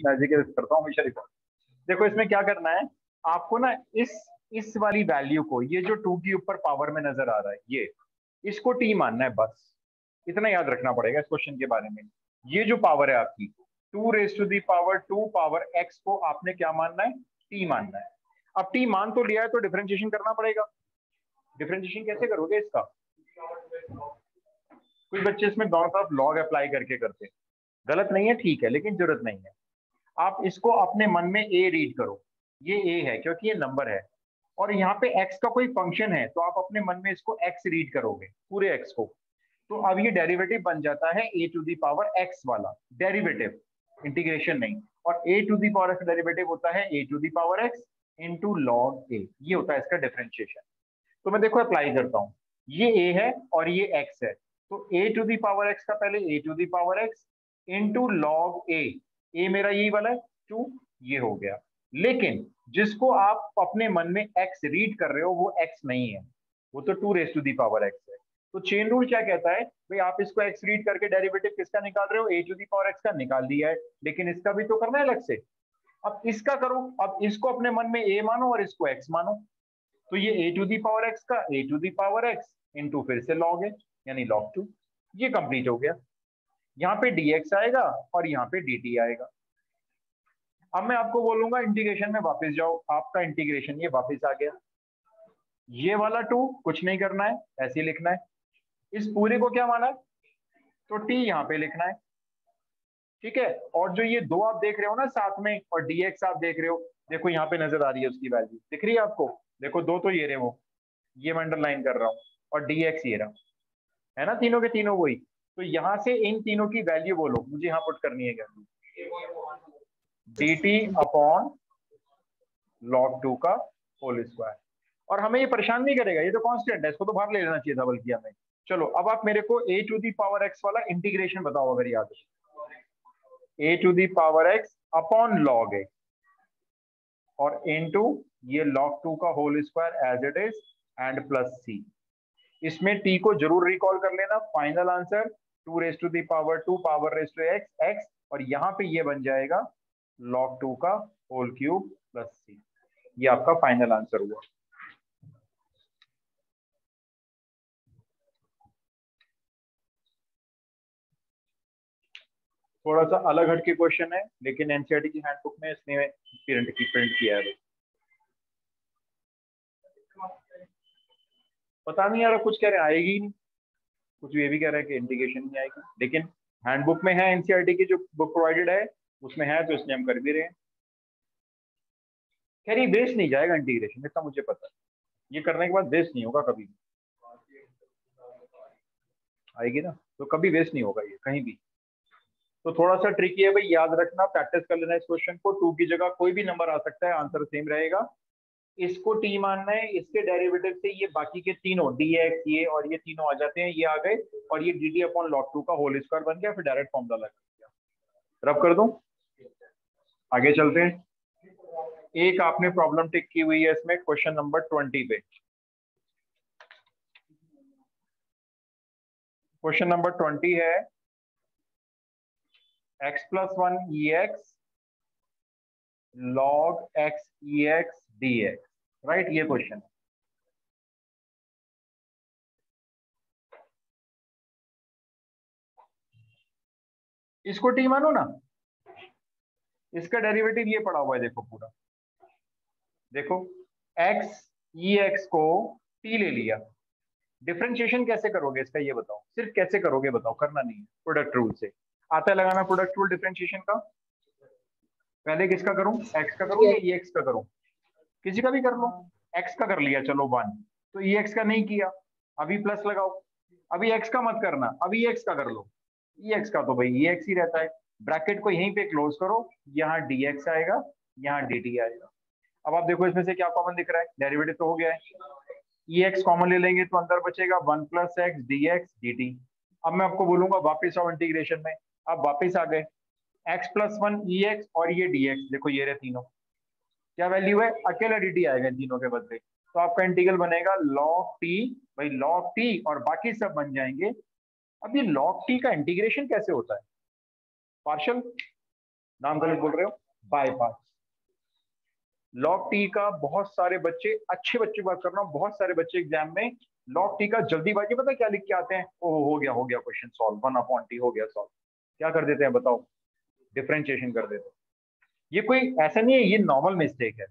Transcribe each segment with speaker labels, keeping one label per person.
Speaker 1: Magic करता हूँ, हमेशा रिकॉर्ड। देखो, इसमें क्या करना है? आपको ना इस इस वाली वैल्यू को, ये जो टू की ऊपर पावर में नज़र आ रहा है, ये, इसको टी मानना है, बस। इतना याद रखना पड़ेगा इस क्वेश्चन के बारे में। ये जो पावर है आपकी two raise to the power two power x को आपने क्या मानना है? टी मानना है। अब टी मान तो लिया है तो डिफ्रेंशिएशन करना पड़ेगा। डिफ्रेंशिएशन कैसे करोगे इसका? कुछ बच्चे इसमें दोनों तरफ़ लॉग अप्लाई करके करते गलत नहीं है, ठीक है, लेकिन ज़रूरत नहीं है। आप इसको अपने मन में ए रीड करो। ये ए है, क्योंकि ये नंबर है। और यहाँ पे एक्स का कोई फ़ंक्शन है तो आप अपने मन में इसको एक्स रीड करोगे, पूरे एक्स को। तो अब ये डेरिवेटिव बन जाता है a to the power x वाला। डेरिवेटिव इंटीग्रेशन नहीं। और a to the power x derivative होता है a to the power x into log a ये होता है इसका डिफरेंशिएशन तो मैं देखो अप्लाई करता हूँ। ये ए है और ये एक्स है। तो a to the power x का पहले a to the power x into log a a मेरा यही वाला है टू ये हो गया। लेकिन जिसको आप अपने मन में x रीड कर रहे हो, वो x नहीं है। वो तो two raise to the power x है। तो चेन रूल क्या कहता है? भाई, आप इसको x रीड करके डेरिवेटिव किसका निकाल रहे हो? A to the power x का निकाल दिया है। लेकिन इसका भी तो करना है अलग से। अब इसका करो, अब इसको अपने मन में ए मानो और इसको एक्स मानो। तो ये a to the power x का a to the power x into फिर से लॉग है यानी लॉग टू ये कंप्लीट हो गया। यहाँ पे dx आएगा और यहाँ पे dt आएगा। अब मैं आपको बोलूँगा इंटीग्रेशन में वापस जाओ। आपका इंटीग्रेशन ये वापस आ गया। ये वाला टू कुछ नहीं करना है, ऐसे लिखना है। इस पूरे को क्या माना? है तो टी यहाँ पे लिखना है। ठीक है? और जो ये दो आप देख रहे हो ना साथ में, और dx आप देख रहे हो, देखो यहाँ पे नज़र आ रही है उसकी वैल्यू दिख रही है आपको? देखो, दो तो ये रहे वो। ये मैं अंडरलाइन कर रहा हूँ, और dx ये रहा। है ना? तीनों के तीनों वही। तो यहाँ से इन तीनों की वैल्यू बोलो मुझे यहाँ पुट करनी है value d t upon log two का होल स्क्वायर और हमें ये परेशान नहीं करेगा, ये तो कांस्टेंट है, इसको तो बाहर ले लेना चाहिए था बल्कि हमें। चलो, अब आप मेरे को a to the power x वाला इंटीग्रेशन बताओ, अगर याद है। A to the power x upon log a और इनटू ये लॉग टू का whole square as it is and plus c इसमें टी को ज़रूर रिकॉल कर लेना final answer two raise to the power two, power raise to x x, और यहाँ पे ये बन जाएगा लॉग टू का होल क्यूब प्लस सी ये आपका फाइनल आंसर हुआ। थोड़ा सा अलग हट के क्वेश्चन है, लेकिन एनसीआरटी की हैंडबुक में इसने प्रिंट की प्रिंट किया है। पता नहीं यार, कुछ कह रहे आएगी नहीं। कुछ ये भी कह रहे हैं कि इंटीग्रेशन नहीं आएगी। लेकिन हैंडबुक में है एनसीआरटी की जो बुक प्रोवाइडेड है, उसमें है तो इसलिए हम कर भी रहे हैं। खैर, ये वेस्ट नहीं जाएगा इंटीग्रेशन इतना मुझे पता है। ये करने के बाद वेस्ट नहीं होगा कभी भी। आएगी ना? तो कभी वेस्ट नहीं होगा ये, कहीं भी। तो थोड़ा सा ट्रिकी है भाई, याद रखना प्रैक्टिस कर लेना इस क्वेश्चन को। टू की जगह कोई भी नंबर आ सकता है आंसर सेम रहेगा। इसको टी मानना है, इसके डेरिवेटिव से ये बाकी के तीनों डी एक्स ये और ये तीनों आ जाते हैं, ये आ गए और ये d d upon lot two का होल स्क्वायर बन गया, फिर डायरेक्ट फॉर्मूला लगा दिया। रब कर दूँ? आगे चलते हैं। एक आपने प्रॉब्लम टिक की हुई है इसमें क्वेश्चन नंबर ट्वेंटी पे। क्वेश्चन नंबर ट्वेंटी है x plus one e x log x e x d x right ये क्वेश्चन है इसको टी मानो ना? इसका डेरिवेटिव ये पड़ा हुआ है, देखो पूरा। देखो, x ई एक्स को t ले लिया। डिफ्रेंशिएशन कैसे करोगे इसका ये बताओ। सिर्फ़ कैसे करोगे बताओ, करना नहीं है प्रोडक्ट रूल से। आता है लगाना प्रोडक्ट रूल डिफ्रेंशिएशन का? पहले किसका करूँ? एक्स का करूँ या ई एक्स का करूँ? किसी का भी कर लो। एक्स का कर लिया चलो वन तो ई एक्स का नहीं किया। अभी प्लस लगाओ। अभी एक्स का मत करना। अभी एक्स का कर लो। ई एक्स का तो भाई ई एक्स ही रहता है। ब्रैकेट को यहीं पे क्लोज करो। यहाँ dx आएगा यहाँ डी टी आएगा। अब आप देखो इसमें से क्या कॉमन दिख रहा है। डेरिवेटिव तो हो गया है। ई एक्स कॉमन ले लेंगे तो अंदर बचेगा one plus x d x d t अब मैं आपको बोलूँगा वापिस आओ इंटीग्रेशन में। अब वापिस आ गए। X plus one e x और ये डी एक्स देखो ये रहे तीनों। क्या वैल्यू है? अकेला डी टी आएगा तीनों के बदले। तो आपका इंटीग्रल बनेगा लॉग टी भाई लॉग टी और बाकी सब बन जाएँगे। अब ये लॉग टी का इंटीग्रेशन कैसे होता है? पार्शल नाम गलत बोल रहे हो? बाईपास लॉग टी का बहुत सारे बच्चे, अच्छे बच्चे बात कर रहा हूँ, बहुत सारे बच्चे एग्ज़ाम में लॉग टी का जल्दीबाजी पता क्या लिख के आते हैं? ओ हो गया हो गया question solve one upon t हो गया सॉल्व क्या कर देते हैं बताओ? डिफ्रेंशिएशन कर देते ये कोई ऐसा नहीं है ये नॉर्मल मिस्टेक है।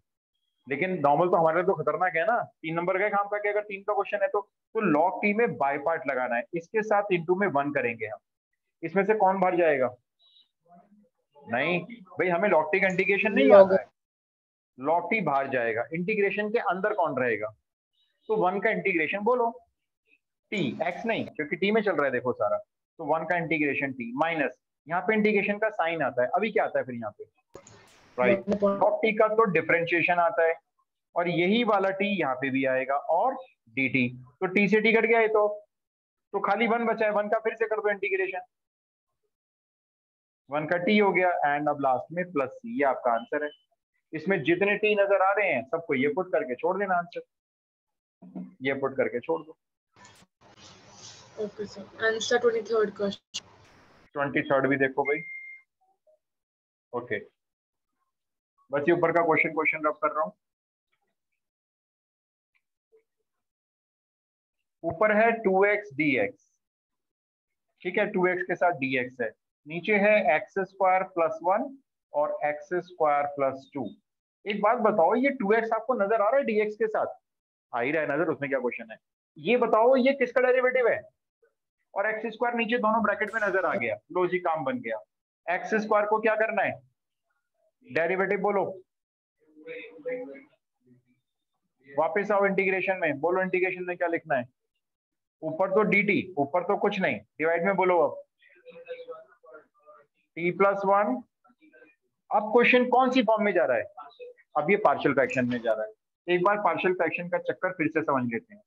Speaker 1: लेकिन नॉर्मल तो हमारे लिए तो खतरनाक है ना। तीन नंबर का काम का अगर तीन का क्वेश्चन है तो तो लॉग टी में बाई पार्ट लगाना है। इसके साथ इंटू में वन करेंगे हम। इसमें से कौन भर जाएगा? नहीं। भाई हमें लॉग टी का इंटीग्रेशन नहीं आता है। लॉग टी बाहर जाएगा। इंटीग्रेशन के अंदर कौन रहेगा? तो वन का इंटीग्रेशन बोलो। टी एक्स नहीं क्योंकि टी में चल रहा है देखो सारा। तो वन का इंटीग्रेशन टी माइनस यहाँ पे इंटीग्रेशन का साइन आता है। अभी क्या आता है फिर यहाँ पे? राइट लॉग टी का तो डिफ्रेंशिएशन आता है और यही वाला टी यहाँ पे भी आएगा और डी टी तो टी से टी कट गया है तो। तो खाली वन बचा है। वन का फिर से कर दो इंटीग्रेशन वन का टी हो गया एंड अब लास्ट में प्लस सी ये आपका आंसर है। इसमें जितने टी नज़र आ रहे हैं सबको ये पुट करके छोड़ देना आंसर ये पुट करके छोड़ दो।
Speaker 2: Okay sir answer 23rd question
Speaker 1: 23rd भी देखो भाई। ओके बस ये ऊपर का क्वेश्चन क्वेश्चन रब कर रहा हूँ। ऊपर है 2x dx ठीक है 2x के साथ dx है। नीचे है एक्स स्क्वायर प्लस वन और एक्स स्क्वायर प्लस टू एक बात बताओ, ये टू एक्स आपको नज़र आ रहा है डीएक्स के साथ? आ ही रहा है नज़र, उसमें क्या क्वेश्चन है? ये बताओ, ये किसका डेरिवेटिव है? और एक्स स्क्वायर नीचे दोनों ब्रैकेट में नज़र आ गया। लो जी काम बन गया। एक्स स्क्वायर को क्या करना है? डेरिवेटिव बोलो। वापस आओ इंटीग्रेशन में। बोलो इंटीग्रेशन में क्या लिखना है। ऊपर तो टी ऊपर तो कुछ नहीं। डिवाइड में बोलो अब। टी प्लस वन अब क्वेश्चन कौन सी फॉर्म में जा रहा है? अब ये पार्शियल फ्रैक्शन में जा रहा है। एक बार पार्शियल फ्रैक्शन का चक्कर फिर से समझ लेते हैं।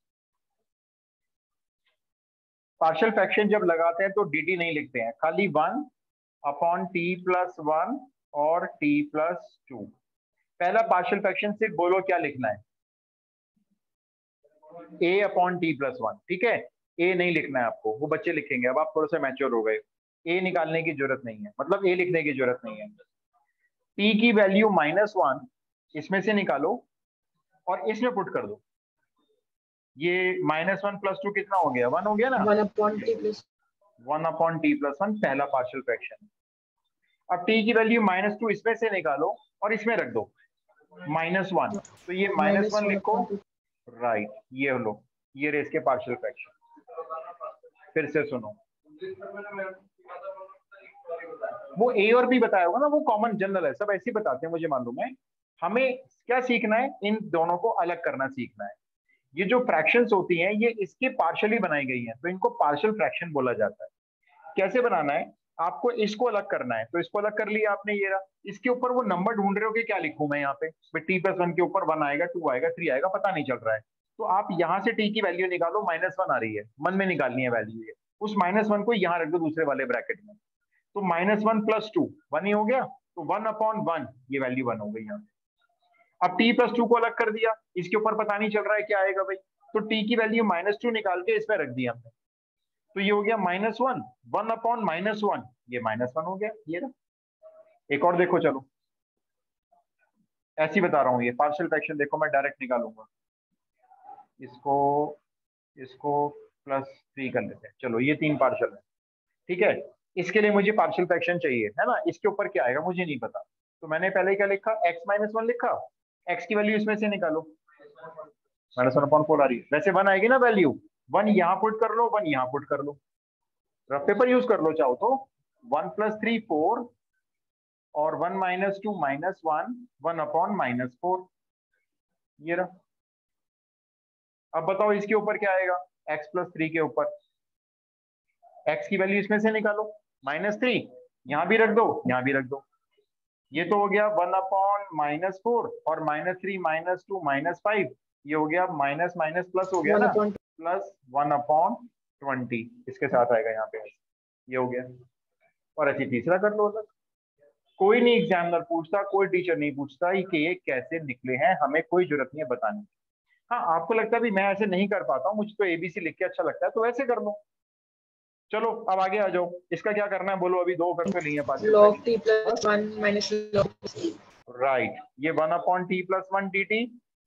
Speaker 1: पार्शियल फ्रैक्शन जब लगाते हैं तो डी नहीं लिखते हैं। खाली one upon t plus one और टी प्लस टू पहला पार्शियल फ्रैक्शन सिर्फ़ बोलो क्या लिखना है? A upon t plus one ठीक है? ए नहीं लिखना है आपको वो बच्चे लिखेंगे। अब आप थोड़ा सा मैच्योर हो गए। ए निकालने की ज़रूरत नहीं है। मतलब ए लिखने की ज़रूरत नहीं है। टी की वैल्यू माइनस वन इसमें से निकालो और इसमें पुट कर दो। ये माइनस वन प्लस टू कितना हो गया? वन हो गया ना?
Speaker 2: One upon t plus
Speaker 1: one upon t plus one पहला पार्शियल फ्रैक्शन अब टी की वैल्यू माइनस टू इसमें से निकालो और इसमें रख दो। माइनस वन तो ये माइनस वन लिखो। राइट ये लो। ये रेस के पार्शियल फ्रैक्शन फिर से सुनो। वो ए और बी बताया होगा ना वो कॉमन जनरल है। सब ऐसे ही बताते हैं मुझे मालूम है। हमें क्या सीखना है? इन दोनों को अलग करना सीखना है। ये जो फ्रैक्शंस होती हैं ये इसके पार्शली बनाई गई हैं। तो इनको पार्शियल फ्रैक्शन बोला जाता है। कैसे बनाना है? आपको इसको अलग करना है। तो इसको अलग कर लिया आपने ये रहा। इसके ऊपर वो नंबर ढूंढ रहे हो कि क्या लिखूं मैं यहाँ पे? टी प्लस वन के ऊपर वन आएगा टू आएगा थ्री आएगा, पता नहीं चल रहा है। तो आप यहाँ से टी की वैल्यू निकालो माइनस वन आ रही है। मन में निकालनी है वैल्यू ये। उस माइनस वन को यहाँ रख दो दूसरे वाले ब्रैकेट में। तो minus one plus two one ही हो गया। तो वन अपॉन वन ये वैल्यू वन हो गई यहाँ अब टी प्लस टू को अलग कर दिया। इसके ऊपर पता नहीं चल रहा है क्या आएगा भाई। तो टी की वैल्यू माइनस टू निकाल के इसमें रख दिया हमने। तो ये हो गया minus one one upon minus one. ये माइनस वन हो गया, ये ना एक और देखो, चलो। ऐसी बता रहा हूँ, ये पार्शियल फ्रैक्शन देखो, मैं डायरेक्ट निकालूँगा। इसको इसको प्लस थ्री कर लेते हैं। चलो, ये तीन पार्शल है। ठीक है? इसके लिए मुझे पार्शियल फ्रैक्शन चाहिए, है ना? इसके ऊपर क्या आएगा, मुझे नहीं पता। तो मैंने पहले क्या लिखा? एक्स माइनस वन लिखा। एक्स की वैल्यू इसमें से निकालो। माइनस वन अपॉन फोर आ रही है। वैसे वन आएगी ना वैल्यू वन यहाँ पुट कर लो, वन यहाँ पुट कर लो। रफ पेपर यूज़ कर लो चाहो तो। वन प्लस थ्री फोर और one minus two minus one one upon minus four. ये रहा। अब बताओ इसके ऊपर क्या आएगा? एक्स प्लस थ्री के ऊपर। एक्स की वैल्यू इसमें से निकालो। Minus three. यहाँ भी रख दो, यहाँ भी रख दो। ये तो हो गया वन अपॉन माइनस फोर और minus three minus two minus five. ये हो गया माइनस माइनस प्लस हो गया ना। प्लस वन अपॉन ट्वेंटी इसके साथ आएगा यहाँ पे? ये हो गया। और ऐसी तीसरा कर लो अलग। कोई नहीं एग्जामिनर पूछता कोई टीचर नहीं पूछता कि ये कैसे निकले हैं हमें कोई ज़रूरत नहीं है बताने की। हाँ आपको लगता है भी मैं ऐसे नहीं कर पाता हूँ मुझे तो एबीसी लिख के अच्छा लगता है तो वैसे कर लो। चलो अब आगे आ जाओ। इसका क्या करना है? बोलो अभी दो करते नहीं है
Speaker 2: log t plus 1 minus log
Speaker 1: right ये one upon t plus one d t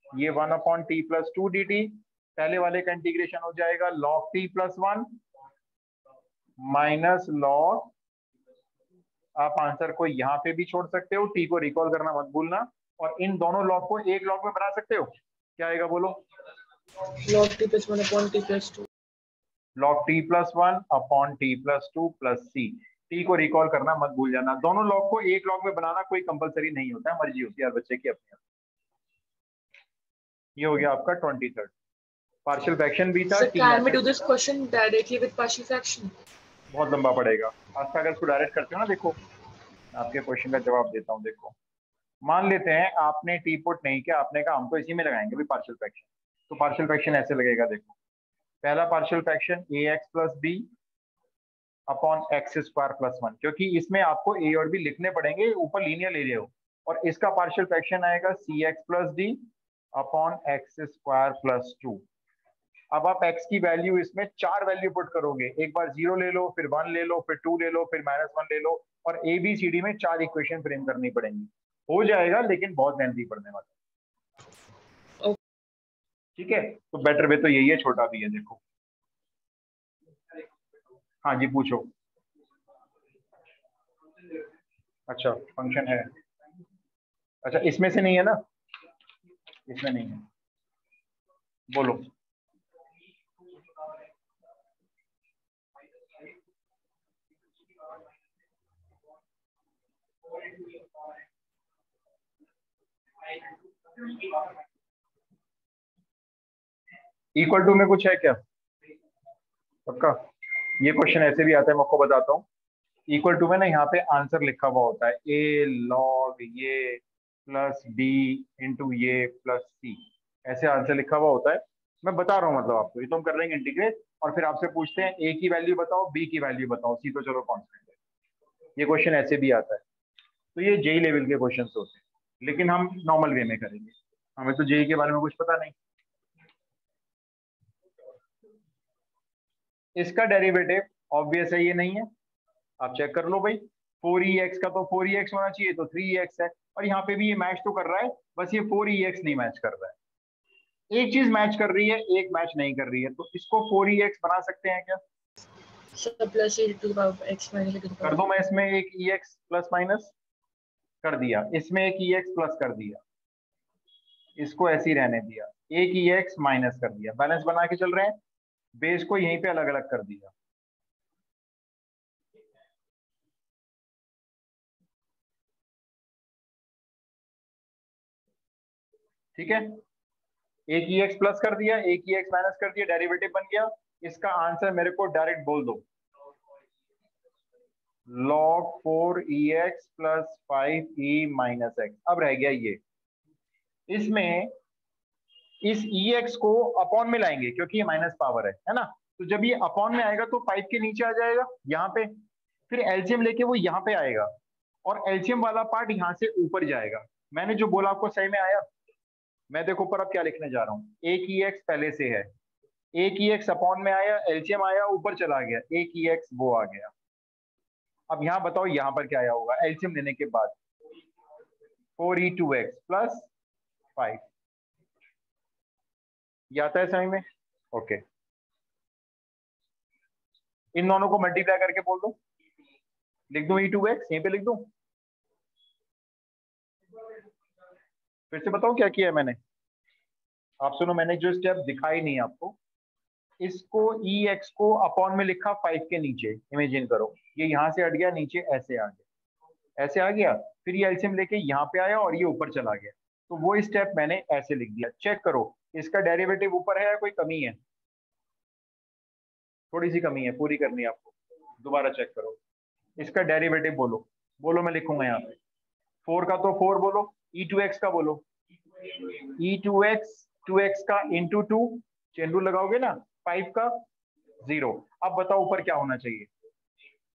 Speaker 1: ये one upon t plus two d t पहले वाले का इंटीग्रेशन हो जाएगा log t plus one minus log आप आंसर को यहाँ पे भी छोड़ सकते हो टी को रिकॉल करना मत भूलना और इन दोनों लॉग को एक लॉग में बना सकते हो। क्या आएगा बोलो?
Speaker 2: Log t plus 1 upon t plus 2
Speaker 1: log t plus 1 upon t plus 2 plus c t को रिकॉल करना मत भूल जाना। दोनों लॉग को एक लॉग में बनाना कोई कंपलसरी नहीं होता है मर्ज़ी होती है हर बच्चे की अपनी। ये हो गया आपका ट्वेंटी थर्ड पार्शियल फ्रैक्शन भी था
Speaker 2: can we do this question directly with partial fraction?
Speaker 1: बहुत लंबा पड़ेगा। तक अगर इसको डायरेक्ट करते हो ना देखो। आपके क्वेश्चन का जवाब देता हूँ देखो। मान लेते हैं आपने टी पुट नहीं किया आपने कहा हम तो इसी में लगाएँगे भी पार्शियल फ्रैक्शन तो पार्शियल फ्रैक्शन ऐसे लगेगा देखो। पहला partial fraction a x plus b upon x square plus one क्योंकि इसमें आपको ए और बी लिखने पड़ेंगे ऊपर लीनियर ले रहे हो। और इसका पार्शियल फ्रैक्शन आएगा c x plus d upon x square plus two अब आप x की वैल्यू इसमें चार वैल्यू पुट करोगे। एक बार ज़ीरो ले लो, फिर वन ले लो, फिर टू ले लो, फिर माइनस वन ले लो और ए बी सी डी में चार इक्वेशन फ्रेम करनी पड़ेंगी। हो जाएगा, लेकिन बहुत मेहनती पड़ने वाला ठीक है? तो बेटर वे तो यही है, छोटा भी है, देखो। हाँ जी, पूछो। अच्छा फ़ंक्शन है। अच्छा इसमें से नहीं है ना? इसमें नहीं है। बोलो। इक्वल टू में कुछ है क्या? पक्का? ये क्वेश्चन ऐसे भी आता है, मैं आपको बताता हूँ। इक्वल टू में ना यहाँ पे आंसर लिखा हुआ होता है। ए लॉग ये प्लस बी इंटू ये प्लस सी ऐसे आंसर लिखा हुआ होता है। मैं बता रहा हूँ मतलब आपको। ये तो हम कर लेंगे इंटीग्रेट और फिर आपसे पूछते हैं ए की वैल्यू बताओ बी की वैल्यू बताओ। सी तो चलो कॉन्स्टेंट है। ये क्वेश्चन ऐसे भी आता है। तो ये जेई लेवल के क्वेश्चन होते हैं। लेकिन हम नॉर्मल वे में करेंगे। हमें तो जेई के बारे में कुछ पता नहीं। इसका डेरिवेटिव ऑब्वियस है ये नहीं है। आप चेक कर लो भाई। फोर ई एक्स का तो फोर ई एक्स होना चाहिए तो थ्री एक्स है। और यहाँ पे भी ये मैच तो कर रहा है बस ये फोर ई एक्स नहीं मैच कर रहा है। एक चीज़ मैच कर रही है एक मैच नहीं कर रही है। तो इसको फोर ई एक्स बना सकते हैं क्या?
Speaker 2: प्लस
Speaker 1: कर दो मैं इसमें एक ई एक्स प्लस माइनस कर दिया। इसमें एक ई एक्स प्लस कर दिया। इसको ऐसे ही रहने दिया। एक ई एक्स माइनस कर दिया। बैलेंस बना के चल रहे हैं। बेस को यहीं पे अलग अलग कर दिया। ठीक है? एक ई एक्स प्लस कर दिया। एक ई एक्स माइनस कर दिया। डेरिवेटिव बन गया। इसका आंसर मेरे को डायरेक्ट बोल दो। Log four e x plus five e minus x अब रह गया ये। इसमें इस ई एक्स को अपॉन में लाएँगे, क्योंकि ये माइनस पावर है है ना? तो जब ये अपॉन में आएगा तो फाइव के नीचे आ जाएगा, यहाँ पे। फिर एल्सियम लेके वो यहाँ पे आएगा, और एल्सियम वाला पार्ट यहाँ से ऊपर जाएगा। मैंने जो बोला आपको, सही में आया? मैं देखो ऊपर अब क्या लिखने जा रहा हूँ। एक ई एक्स पहले से है। एक ई एक्स अपॉन में आया एल्सियम आया, ऊपर चला गया। एक ई एक्स वो आ गया। अब यहाँ बताओ यहाँ पर क्या आया होगा? एल्सियम लेने के बाद। Four e two x plus five ये आता है समझ में? ओके इन दोनों को मल्टीप्लाई करके बोल दो। लिख दू ई टू एक्स यहीं पे लिख दू? फिर से बताओ क्या किया मैंने? आप सुनो, मैंने जो स्टेप दिखाई नहीं आपको इसको ई e एक्स को अपॉन में लिखा फाइव के नीचे इमेजिन करो। ये यहाँ से हट गया, नीचे ऐसे आ गया। ऐसे आ गया, फिर ये एल्सियम लेके यहाँ पे आया और ये ऊपर चला गया। तो वो स्टेप मैंने ऐसे लिख दिया। चेक करो, इसका डेरिवेटिव ऊपर है या कोई कमी है? थोड़ी सी कमी है, पूरी करनी है आपको। दोबारा चेक करो। इसका डेरिवेटिव बोलो। बोलो मैं लिखूँगा यहाँ पे। फोर का तो फोर बोलो ई टू एक्स का बोलो। E two x two x का इंटू टू चेंडू लगाओगे ना? फाइव का ज़ीरो अब बताओ ऊपर क्या होना चाहिए?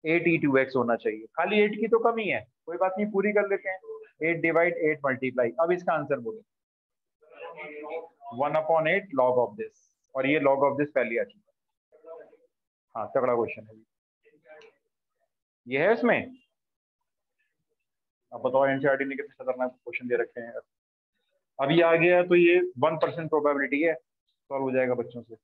Speaker 1: एट ई टू एक्स होना चाहिए। खाली एट की तो कमी है, कोई बात नहीं, पूरी कर लेते हैं। एट डिवाइड एट मल्टीप्लाई अब इसका आंसर बोलो। One upon eight log of this और ये लॉग ऑफ़ दिस पहले आ चुका हाँ। तगड़ा क्वेश्चन है। ये है इसमें? अब बताओ एनसीआरटी ने कितने खतरनाक क्वेश्चन दे रखे हैं। अभी आ गया तो ये वन परसेंट प्रोबेबिलिटी है। सॉल्व हो जाएगा बच्चों से।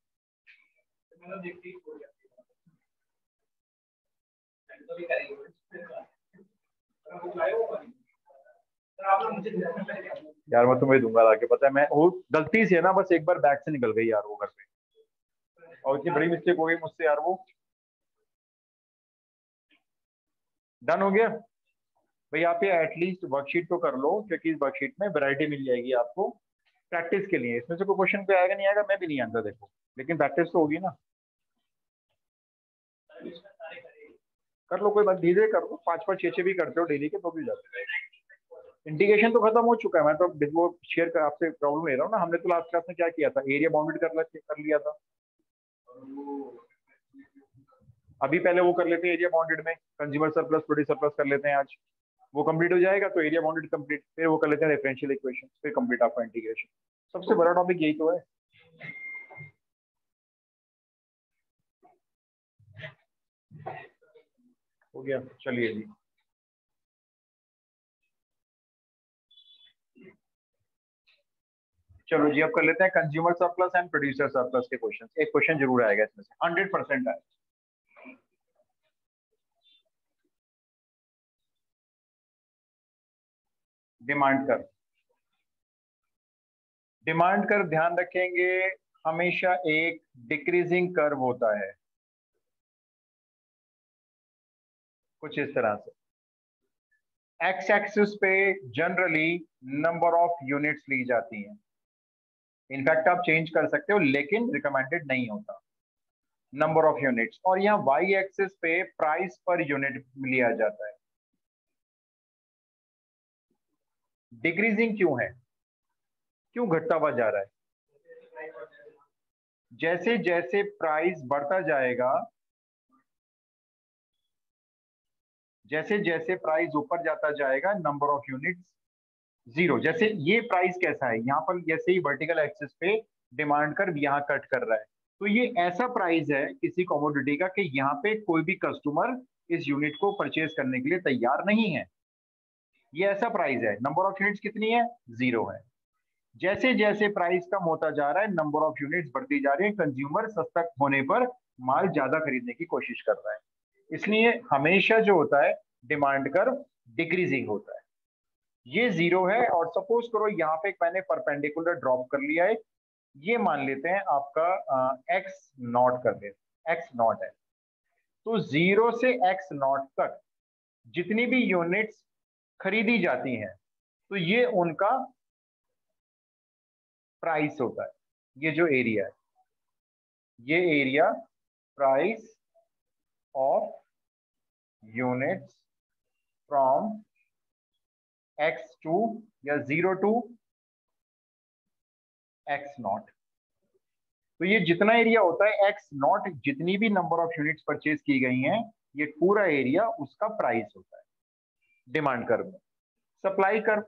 Speaker 1: यार, मैं तुम्हें दूँगा लाके पता है, मैं वो गलती से है ना, बस एक बार बैग से निकल गई यार वो घर पे। और इतनी बड़ी मिस्टेक हो गई मुझसे यार वो। डन हो गया? भाई, आप ये एटलीस्ट वर्कशीट तो कर लो, क्योंकि इस वर्कशीट में वैरायटी मिल जाएगी आपको। प्रैक्टिस के लिए। इसमें से कोई क्वेश्चन पे आएगा, नहीं आएगा, मैं भी नहीं आंसर देखो। लेकिन प्रैक्टिस तो होगी ना। कर लो, कोई बात धीरे कर लो। पाँच पाँच छह छह भी करते हो डेली के तो भी जाते इंडिकेशन तो खत्म हो चुका है। मैं तो वो शेयर कर, आपसे प्रॉब्लम ले रहा हूँ ना। हमने तो लास्ट क्लास में क्या किया था? एरिया बाउंडेड कर कर लिया था। अभी पहले वो कर लेते हैं एरिया बाउंडेड में। कंज्यूमर सरप्लस प्रोड्यूस सरप्लस कर लेते हैं आज। वो कंप्लीट हो जाएगा तो एरिया बाउंडेड कंप्लीट फिर वो कर लेते हैं रेफरेंशियल इक्वेशन फिर कंप्लीट आपका इंटीग्रेशन सबसे बड़ा टॉपिक यही तो है। गया। चलिए जी। चलो जी, अब कर लेते हैं consumer surplus and producer surplus के क्वेश्चन एक क्वेश्चन ज़रूर आएगा इसमें से। हंड्रेड परसेंट आएगा डिमांड कर। डिमांड कर, ध्यान रखेंगे, हमेशा एक डिक्रीजिंग कर्व होता है। कुछ इस तरह से। एक्स एक्सिस पे जनरली नंबर ऑफ़ यूनिट्स ली जाती हैं। इनफैक्ट आप चेंज कर सकते हो, लेकिन रिकमेंडेड नहीं होता। नंबर ऑफ़ यूनिट्स और यहाँ वाई एक्सिस पे प्राइस पर यूनिट लिया जाता है। डिक्रीजिंग क्यों है? क्यों घटता हुआ जा रहा है? जैसे जैसे प्राइस बढ़ता जाएगा जैसे जैसे प्राइस ऊपर जाता जाएगा नंबर ऑफ़ यूनिट्स ज़ीरो जैसे ये प्राइस कैसा है? यहाँ पर जैसे ही वर्टिकल एक्सिस पे डिमांड कर यहाँ कट कर रहा है। तो ये ऐसा प्राइस है किसी कॉमोडिटी का कि यहाँ पे कोई भी कस्टमर इस यूनिट को परचेज करने के लिए तैयार नहीं है। ये ऐसा प्राइस है। नंबर ऑफ़ यूनिट्स कितनी है? ज़ीरो है। जैसे जैसे प्राइस कम होता जा रहा है नंबर ऑफ़ यूनिट्स बढ़ती जा रही है कंज्यूमर सस्ता होने पर माल ज़्यादा खरीदने की कोशिश कर रहा है। इसलिए हमेशा जो होता है डिमांड कर डिक्रीजिंग होता है। ये ज़ीरो है और सपोज़ करो यहाँ पे मैंने परपेंडिकुलर ड्रॉप कर लिया है। ये मान लेते हैं आपका एक्स नॉट कर देते एक्स नॉट है। तो ज़ीरो से एक्स नॉट तक जितनी भी यूनिट्स खरीदी जाती हैं तो ये उनका प्राइस होता है। ये जो एरिया है, ये area price units from x to या ज़ीरो टू एक्स नॉट तो ये जितना एरिया होता है एक्स नॉट जितनी भी नंबर ऑफ़ यूनिट्स परचेज की गई हैं, ये पूरा एरिया उसका प्राइस होता है demand curve supply curve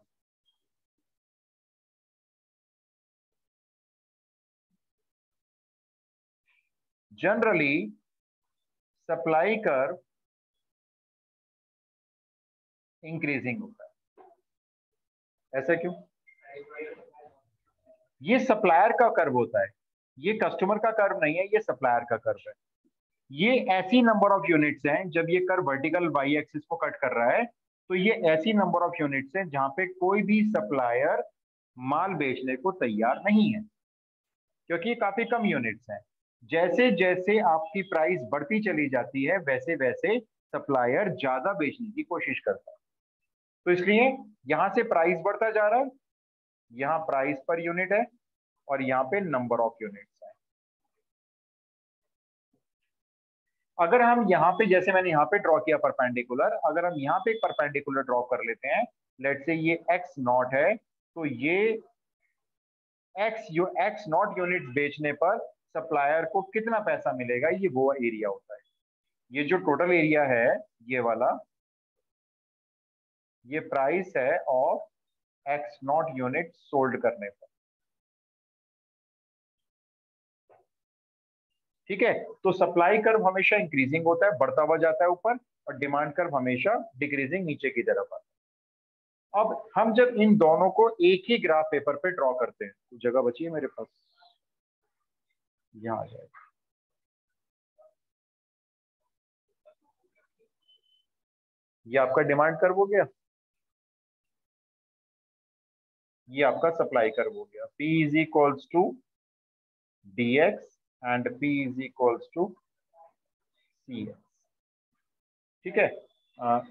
Speaker 1: generally supply curve increasing होता है। ऐसा क्यों? ये सप्लायर का कर्व होता है। ये कस्टमर का कर्व नहीं है, ये सप्लायर का कर्व है। ये ऐसी नंबर ऑफ़ यूनिट्स हैं जब ये कर वर्टिकल वाई एक्सिस को कट कर रहा है तो ये ऐसी नंबर ऑफ़ यूनिट्स हैं जहाँ पे कोई भी सप्लायर माल बेचने को तैयार नहीं है, क्योंकि काफ़ी कम यूनिट्स हैं। जैसे जैसे आपकी प्राइस बढ़ती चली जाती है, वैसे वैसे सप्लायर ज़्यादा बेचने की कोशिश करता है। तो इसलिए यहाँ से प्राइस बढ़ता जा रहा है, यहाँ प्राइस पर यूनिट है और यहाँ पे नंबर ऑफ़ यूनिट्स है। अगर हम यहाँ पे, जैसे मैंने यहाँ पे ड्रॉ किया परपेंडिकुलर अगर हम यहाँ पे एक परपेंडिकुलर ड्रॉ कर लेते हैं लेट से ये एक्स नॉट है तो ये x u x naught unit बेचने पर सप्लायर को कितना पैसा मिलेगा? ये वो एरिया होता है। ये जो टोटल एरिया है, ये वाला, ये प्राइस है of x naught unit sold करने पर। ठीक है? तो सप्लाई कर्व हमेशा इंक्रीजिंग होता है, बढ़ता हुआ जाता है ऊपर, और डिमांड कर्व हमेशा डिक्रीजिंग नीचे की तरफ़ आता है। अब हम जब इन दोनों को एक ही ग्राफ पेपर पे ड्रॉ करते हैं तो जगह बची है मेरे पास। यहाँ आ जाएगा। ये आपका डिमांड कर्व हो गया? ये आपका सप्लाई कर्व हो गया। P is equals to d x and P is equals to c x ठीक है?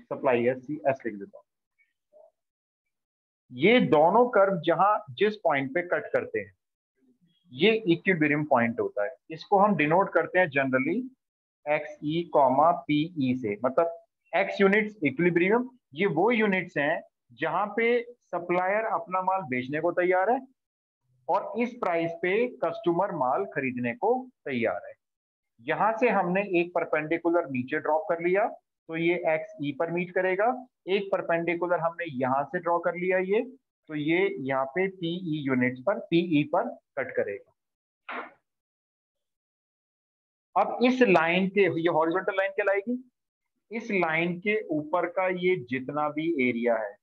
Speaker 1: सप्लाई एस सी एस लिख देता हूँ। ये दोनों कर्व जहाँ जिस पॉइंट पे कट करते हैं ये इक्विलिब्रियम पॉइंट होता है। इसको हम डिनोट करते हैं generally x e comma p e से। मतलब एक्स यूनिट्स इक्विलिब्रियम ये वो यूनिट्स हैं जहाँ पे सप्लायर अपना माल बेचने को तैयार है और इस प्राइस पे कस्टमर माल खरीदने को तैयार है। यहाँ से हमने एक परपेंडिकुलर नीचे ड्रॉप कर लिया तो ये एक्स ई पर मीट करेगा। एक परपेंडिकुलर हमने यहाँ से ड्रॉ कर लिया ये। तो ये यहाँ पे पीई यूनिट पर पीई पर कट करेगा। अब इस लाइन के, ये हॉरिजॉन्टल लाइन कहलाएगी इस लाइन के ऊपर का ये जितना भी एरिया है,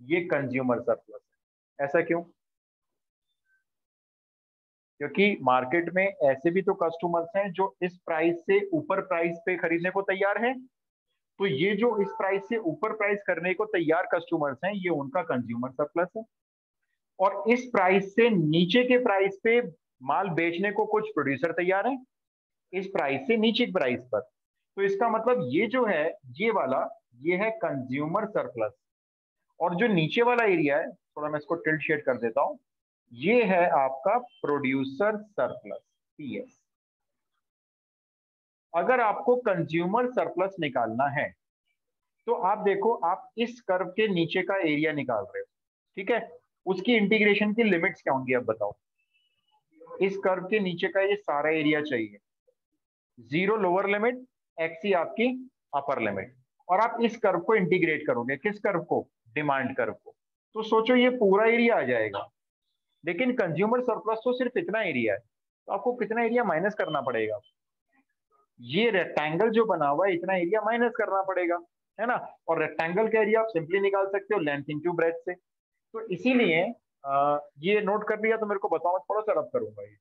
Speaker 1: ये कंज्यूमर सरप्लस है। ऐसा क्यों? क्योंकि मार्केट में ऐसे भी तो कस्टमर्स हैं जो इस प्राइस से ऊपर प्राइस पे खरीदने को तैयार है तो ये जो इस प्राइस से ऊपर प्राइस करने को तैयार कस्टमर्स हैं, ये उनका कंज्यूमर सरप्लस है। और इस प्राइस से नीचे के प्राइस पे माल बेचने को कुछ प्रोड्यूसर तैयार है, इस प्राइस से नीचे प्राइस पर। तो इसका मतलब ये जो है, ये वाला, ये है कंज्यूमर सरप्लस और जो नीचे वाला एरिया है, थोड़ा मैं इसको टिल्ट शेड कर देता हूँ, ये है आपका प्रोड्यूसर सरप्लस पीएस अगर आपको कंज्यूमर सरप्लस निकालना है तो आप देखो, आप इस कर्व के नीचे का एरिया निकाल रहे हो, ठीक है? उसकी इंटीग्रेशन की लिमिट्स क्या होंगी, आप बताओ। इस कर्व के नीचे का ये सारा एरिया चाहिए। ज़ीरो लोअर लिमिट एक्सी आपकी अपर लिमिट और आप इस कर्व को इंटीग्रेट करोगे, किस कर्व को? डिमांड कर्व को। तो सोचो, ये पूरा एरिया आ जाएगा। लेकिन कंज्यूमर सरप्लस तो सिर्फ़ इतना एरिया है। तो आपको कितना एरिया माइनस करना पड़ेगा? ये रेक्टेंगल जो बना हुआ है इतना एरिया माइनस करना पड़ेगा है ना? और रेक्टेंगल का एरिया आप सिंपली निकाल सकते हो लेंथ इंटू ब्रेथ से। तो इसीलिए ये नोट कर लिया तो मेरे को बताओ थोड़ा सा रब करूँगा ये।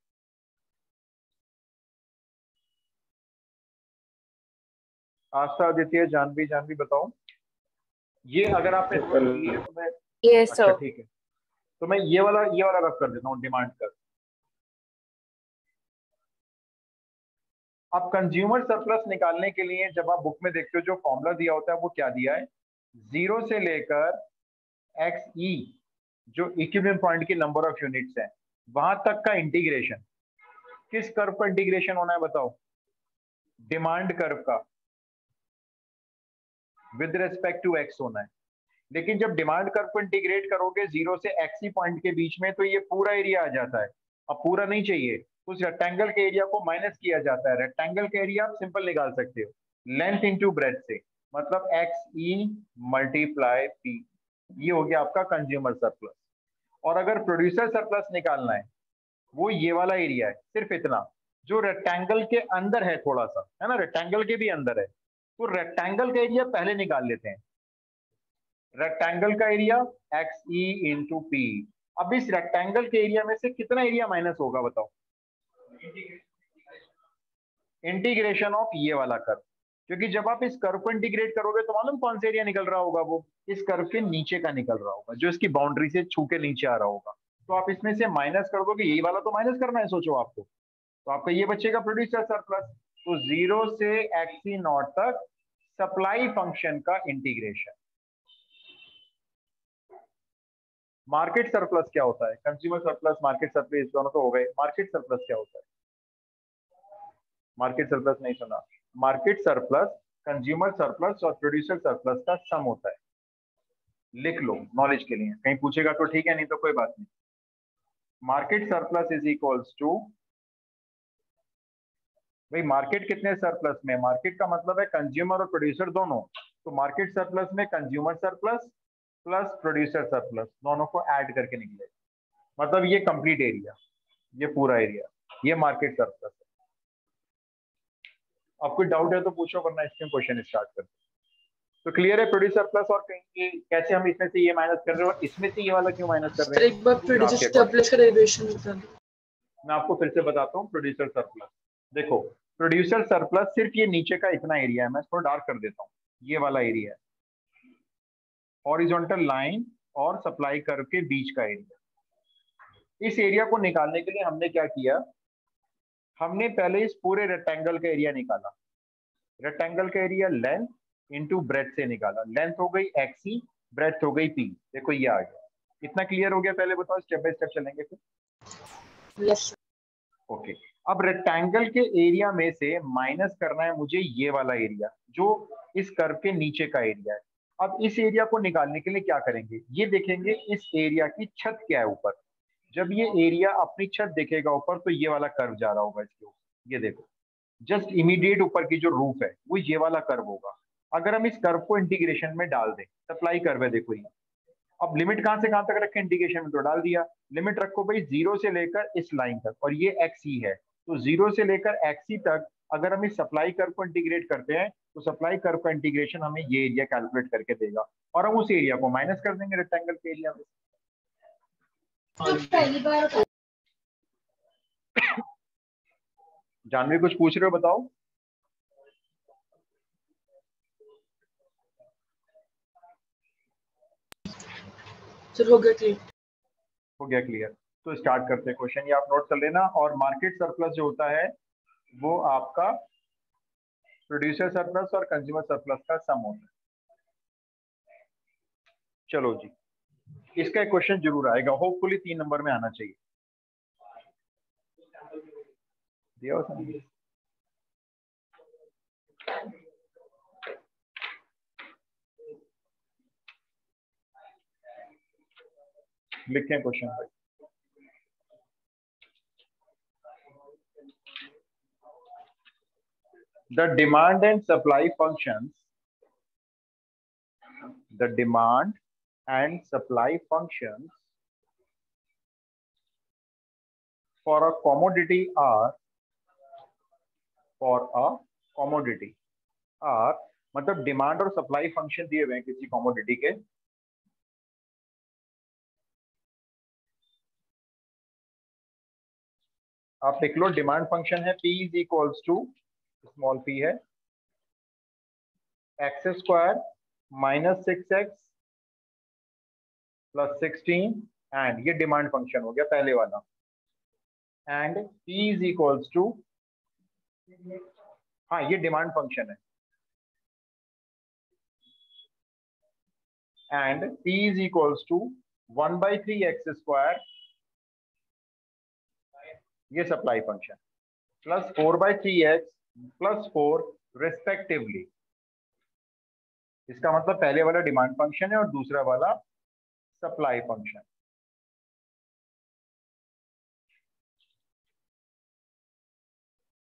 Speaker 1: आस्था आदित्य जानवी जानवी बताओ। ये अगर आपने तो
Speaker 2: yes,
Speaker 1: अच्छा ठीक है। तो मैं ये वाला ये वाला रख कर देता हूँ डिमांड कर। अब कंज्यूमर सरप्लस निकालने के लिए जब आप बुक में देखते हो, जो फॉर्मूला दिया होता है, वो क्या दिया है? ज़ीरो से लेकर एक्स ई जो इक्विलिब्रियम पॉइंट की नंबर ऑफ़ यूनिट्स है, वहाँ तक का इंटीग्रेशन किस कर्व का इंटीग्रेशन होना है बताओ? डिमांड कर्व का। विद रेस्पेक्ट टू एक्स होना है। लेकिन जब डिमांड कर्व को इंटीग्रेट करोगे ज़ीरो से एक्सी पॉइंट के बीच में तो ये पूरा एरिया आ जाता है। अब पूरा नहीं चाहिए। उस रेक्टेंगल के एरिया को माइनस किया जाता है। रेक्टेंगल के एरिया आप सिंपल निकाल सकते हो। लेंथ इंटू ब्रेथ से। मतलब एक्स ई मल्टीप्लाई पी ये हो गया आपका कंज्यूमर सरप्लस और अगर प्रोड्यूसर सरप्लस निकालना है, वो ये वाला एरिया है, सिर्फ़ इतना। जो रेक्टेंगल के अंदर है थोड़ा सा है ना? रेक्टेंगल के भी अंदर है। तो रेक्टेंगल का एरिया पहले निकाल लेते हैं। रेक्टेंगल का area x e into p अब इस रेक्टेंगल के एरिया में से कितना एरिया माइनस होगा बताओ? इंटीग्रेशन ऑफ़ ये वाला कर्व क्योंकि जब आप इस कर्व को इंटीग्रेट करोगे तो मालूम कौन सा एरिया निकल रहा होगा वो? इस कर्व के नीचे का निकल रहा होगा, जो इसकी बाउंड्री से छू के नीचे आ रहा होगा। तो आप इसमें से माइनस कर दोगे यही वाला तो माइनस करना है, सोचो आपको तो। आपका ये बचेगा प्रोड्यूसर सरप्लस तो ज़ीरो से एक्सी नॉट तक सप्लाई फ़ंक्शन का इंटीग्रेशन मार्केट सरप्लस क्या होता है? कंज्यूमर सरप्लस मार्केट सरप्लस दोनों तो हो गए। मार्केट सरप्लस क्या होता है? मार्केट सरप्लस नहीं सुना। मार्केट सरप्लस कंज्यूमर सरप्लस और प्रोड्यूसर सरप्लस का सम होता है। लिख लो नॉलेज के लिए। कहीं पूछेगा तो ठीक है, नहीं तो कोई बात नहीं। Market surplus is equals to भाई मार्केट कितने सरप्लस में? मार्केट का मतलब है कंज्यूमर और प्रोड्यूसर दोनों। तो मार्केट सरप्लस में consumer surplus plus producer surplus दोनों को ऐड करके निकलेगा। मतलब ये कंप्लीट एरिया ये पूरा एरिया ये मार्केट सरप्लस अब कोई डाउट है तो पूछो वरना इसके क्वेश्चन स्टार्ट करते तो क्लियर है प्रोड्यूसर प्लस और कहीं कैसे हम इसमें से ये माइनस कर रहे हो इसमें से ये वाला क्यों माइनस कर रहे हैं?
Speaker 2: एक बार प्रोड्यूसर सरप्लस का डेरिवेशन बता दो
Speaker 1: मैं आपको फिर से बताता हूँ प्रोड्यूसर सरप्लस देखो प्रोड्यूसर सरप्लस सिर्फ़ ये नीचे का इतना एरिया है मैं इसको डार्क कर देता हूँ। ये वाला एरिया है। हॉरिजॉन्टल लाइन और सप्लाई कर के बीच का एरिया इस एरिया को निकालने के लिए हमने क्या किया? हमने पहले इस पूरे रेक्टेंगल का एरिया निकाला। रेक्टेंगल का एरिया लेंथ इंटू ब्रेथ से निकाला। लेंथ हो गई एक्सी ब्रेथ हो गई पी देखो ये आ गया। इतना क्लियर हो गया पहले बताओ स्टेप बाय स्टेप चलेंगे फिर?
Speaker 2: यस
Speaker 1: ओके अब रेक्टेंगल के एरिया में से माइनस करना है मुझे ये वाला एरिया जो इस कर्व के नीचे का एरिया है। अब इस एरिया को निकालने के लिए क्या करेंगे? ये देखेंगे इस एरिया की छत क्या है ऊपर। जब ये एरिया अपनी छत देखेगा ऊपर तो ये वाला कर्व जा रहा होगा इसके ऊपर। ये देखो। जस्ट इमीडिएट ऊपर की जो रूफ है वो ये वाला कर्व होगा। अगर हम इस कर्व को इंटीग्रेशन में डाल दें सप्लाई कर्व है देखो ये। अब लिमिट कहाँ से कहाँ तक रखें? इंटीग्रेशन में तो डाल दिया। लिमिट रखो भाई ज़ीरो से लेकर इस लाइन तक। और ये एक्स ही है। तो ज़ीरो से लेकर एक्स ही तक अगर हम इस सप्लाई कर्व को इंटीग्रेट करते हैं तो सप्लाई कर्व का इंटीग्रेशन हमें ये एरिया कैलकुलेट करके देगा। और हम उस एरिया को माइनस कर देंगे रेक्टेंगल के एरिया में। जानवी कुछ पूछ रहे हो बताओ।
Speaker 2: सर हो गया क्लियर
Speaker 1: हो गया क्लियर तो स्टार्ट करते हैं क्वेश्चन ये आप नोट कर लेना और मार्केट सरप्लस जो होता है वो आपका प्रोड्यूसर सरप्लस और कंज्यूमर सरप्लस का सम होता है। चलो जी। इसका क्वेश्चन ज़रूर आएगा। होपफुली तीन नंबर में आना चाहिए। दिया लिखें question the demand and supply functions, the demand and supply functions for a commodity are, for a commodity are मतलब डिमांड और सप्लाई फ़ंक्शन दिए हुए हैं किसी कॉमोडिटी के। आप लिख लो डिमांड फ़ंक्शन है p is equals to small p है। X square minus six x plus sixteen and ये डिमांड फ़ंक्शन हो गया पहले वाला। And p is equals to हाँ ये डिमांड फ़ंक्शन है। And p is equals to one by three x square ये supply function plus four by three x plus four respectively इसका मतलब पहले वाला डिमांड फ़ंक्शन है और दूसरा वाला supply function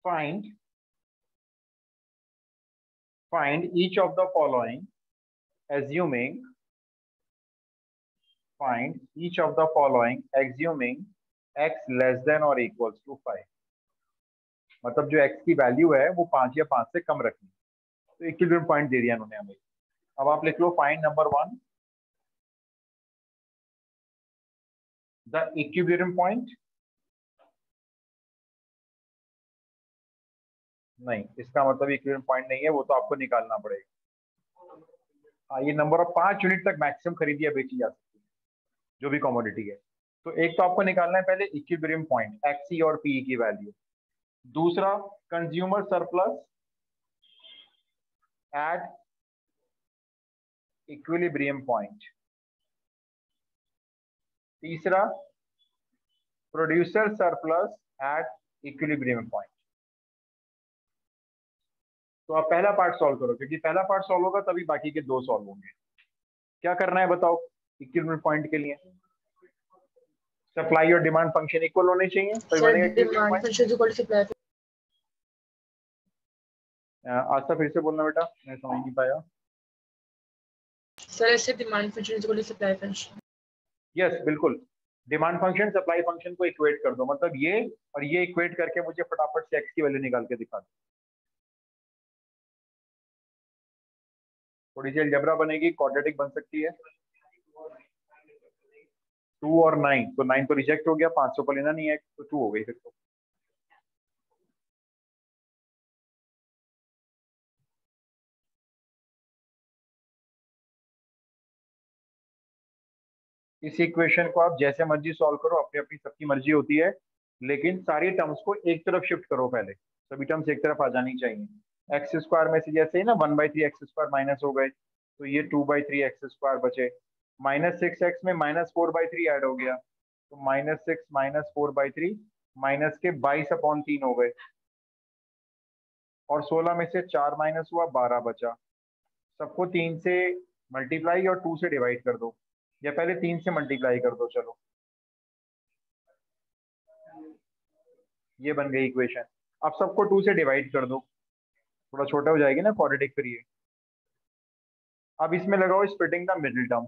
Speaker 1: find find each of the following assuming find each of the following assuming x less than और इक्वल्स टू फाइव मतलब जो एक्स की वैल्यू है, वो पाँच या पाँच से कम रखनी। तो इक्विलिब्रियम पॉइंट दे दिया उन्होंने हमें। अब आप लिख लो find number one the equilibrium point नहीं, इसका मतलब इक्विलिब्रियम पॉइंट नहीं है, वो तो आपको निकालना पड़ेगा। हाँ ये नंबर ऑफ़ पाँच यूनिट तक मैक्सिमम खरीदी या बेची जा सकती है, जो भी कॉमोडिटी है। तो एक तो आपको निकालना है पहले इक्विलिब्रियम पॉइंट एक्सी और पी की वैल्यू दूसरा consumer surplus at equilibrium point तीसरा producer surplus at equilibrium point तो आप पहला पार्ट सॉल्व करो क्योंकि पहला पार्ट सॉल्व होगा तभी बाकी के दो सॉल्व होंगे। क्या करना है बताओ इक्विलिब्रियम पॉइंट के लिए? सप्लाई और डिमांड फ़ंक्शन इक्वल होने चाहिए तो
Speaker 2: इक्वल टू सप्लाई
Speaker 1: आस्था फिर से बोलना बेटा मैं समझ नहीं पाया।
Speaker 2: सर ऐसे demand function equal to supply function
Speaker 1: yes बिल्कुल। डिमांड फ़ंक्शन सप्लाई फ़ंक्शन को इक्वेट कर दो। मतलब ये और ये इक्वेट करके मुझे फटाफट से एक्स की वैल्यू निकाल के दिखा दो। थोड़ी सी जबरा बनेगी क्वाड्रेटिक बन सकती है। टू और नाइन तो नाइन तो रिजेक्ट हो गया, पाँच सौ को लेना नहीं है तो टू हो गई फिर तो। इस इक्वेशन को आप जैसे मर्ज़ी सॉल्व करो, अपनी अपनी सबकी मर्ज़ी होती है, लेकिन सारी टर्म्स को एक तरफ़ शिफ्ट करो पहले। सभी टर्म्स एक तरफ़ आ जानी चाहिए। एक्स स्क्वायर में से जैसे ही ना one by three x square minus हो गए तो ये two by three x square बचे। माइनस सिक्स एक्स में minus four by three add हो गया। तो minus six minus four by three minus के बाईस अपॉन तीन हो गए। और सोलह में से चार माइनस हुआ, बारह बचा। सबको तीन से मल्टीप्लाई और टू से डिवाइड कर दो। या पहले तीन से मल्टीप्लाई कर दो, चलो। ये बन गई इक्वेशन अब सबको टू से डिवाइड कर दो। थोड़ा छोटा हो जाएगी ना क्वाड्रेटिक फिर ये अब इसमें लगाओ स्प्लिटिंग द मिडिल टर्म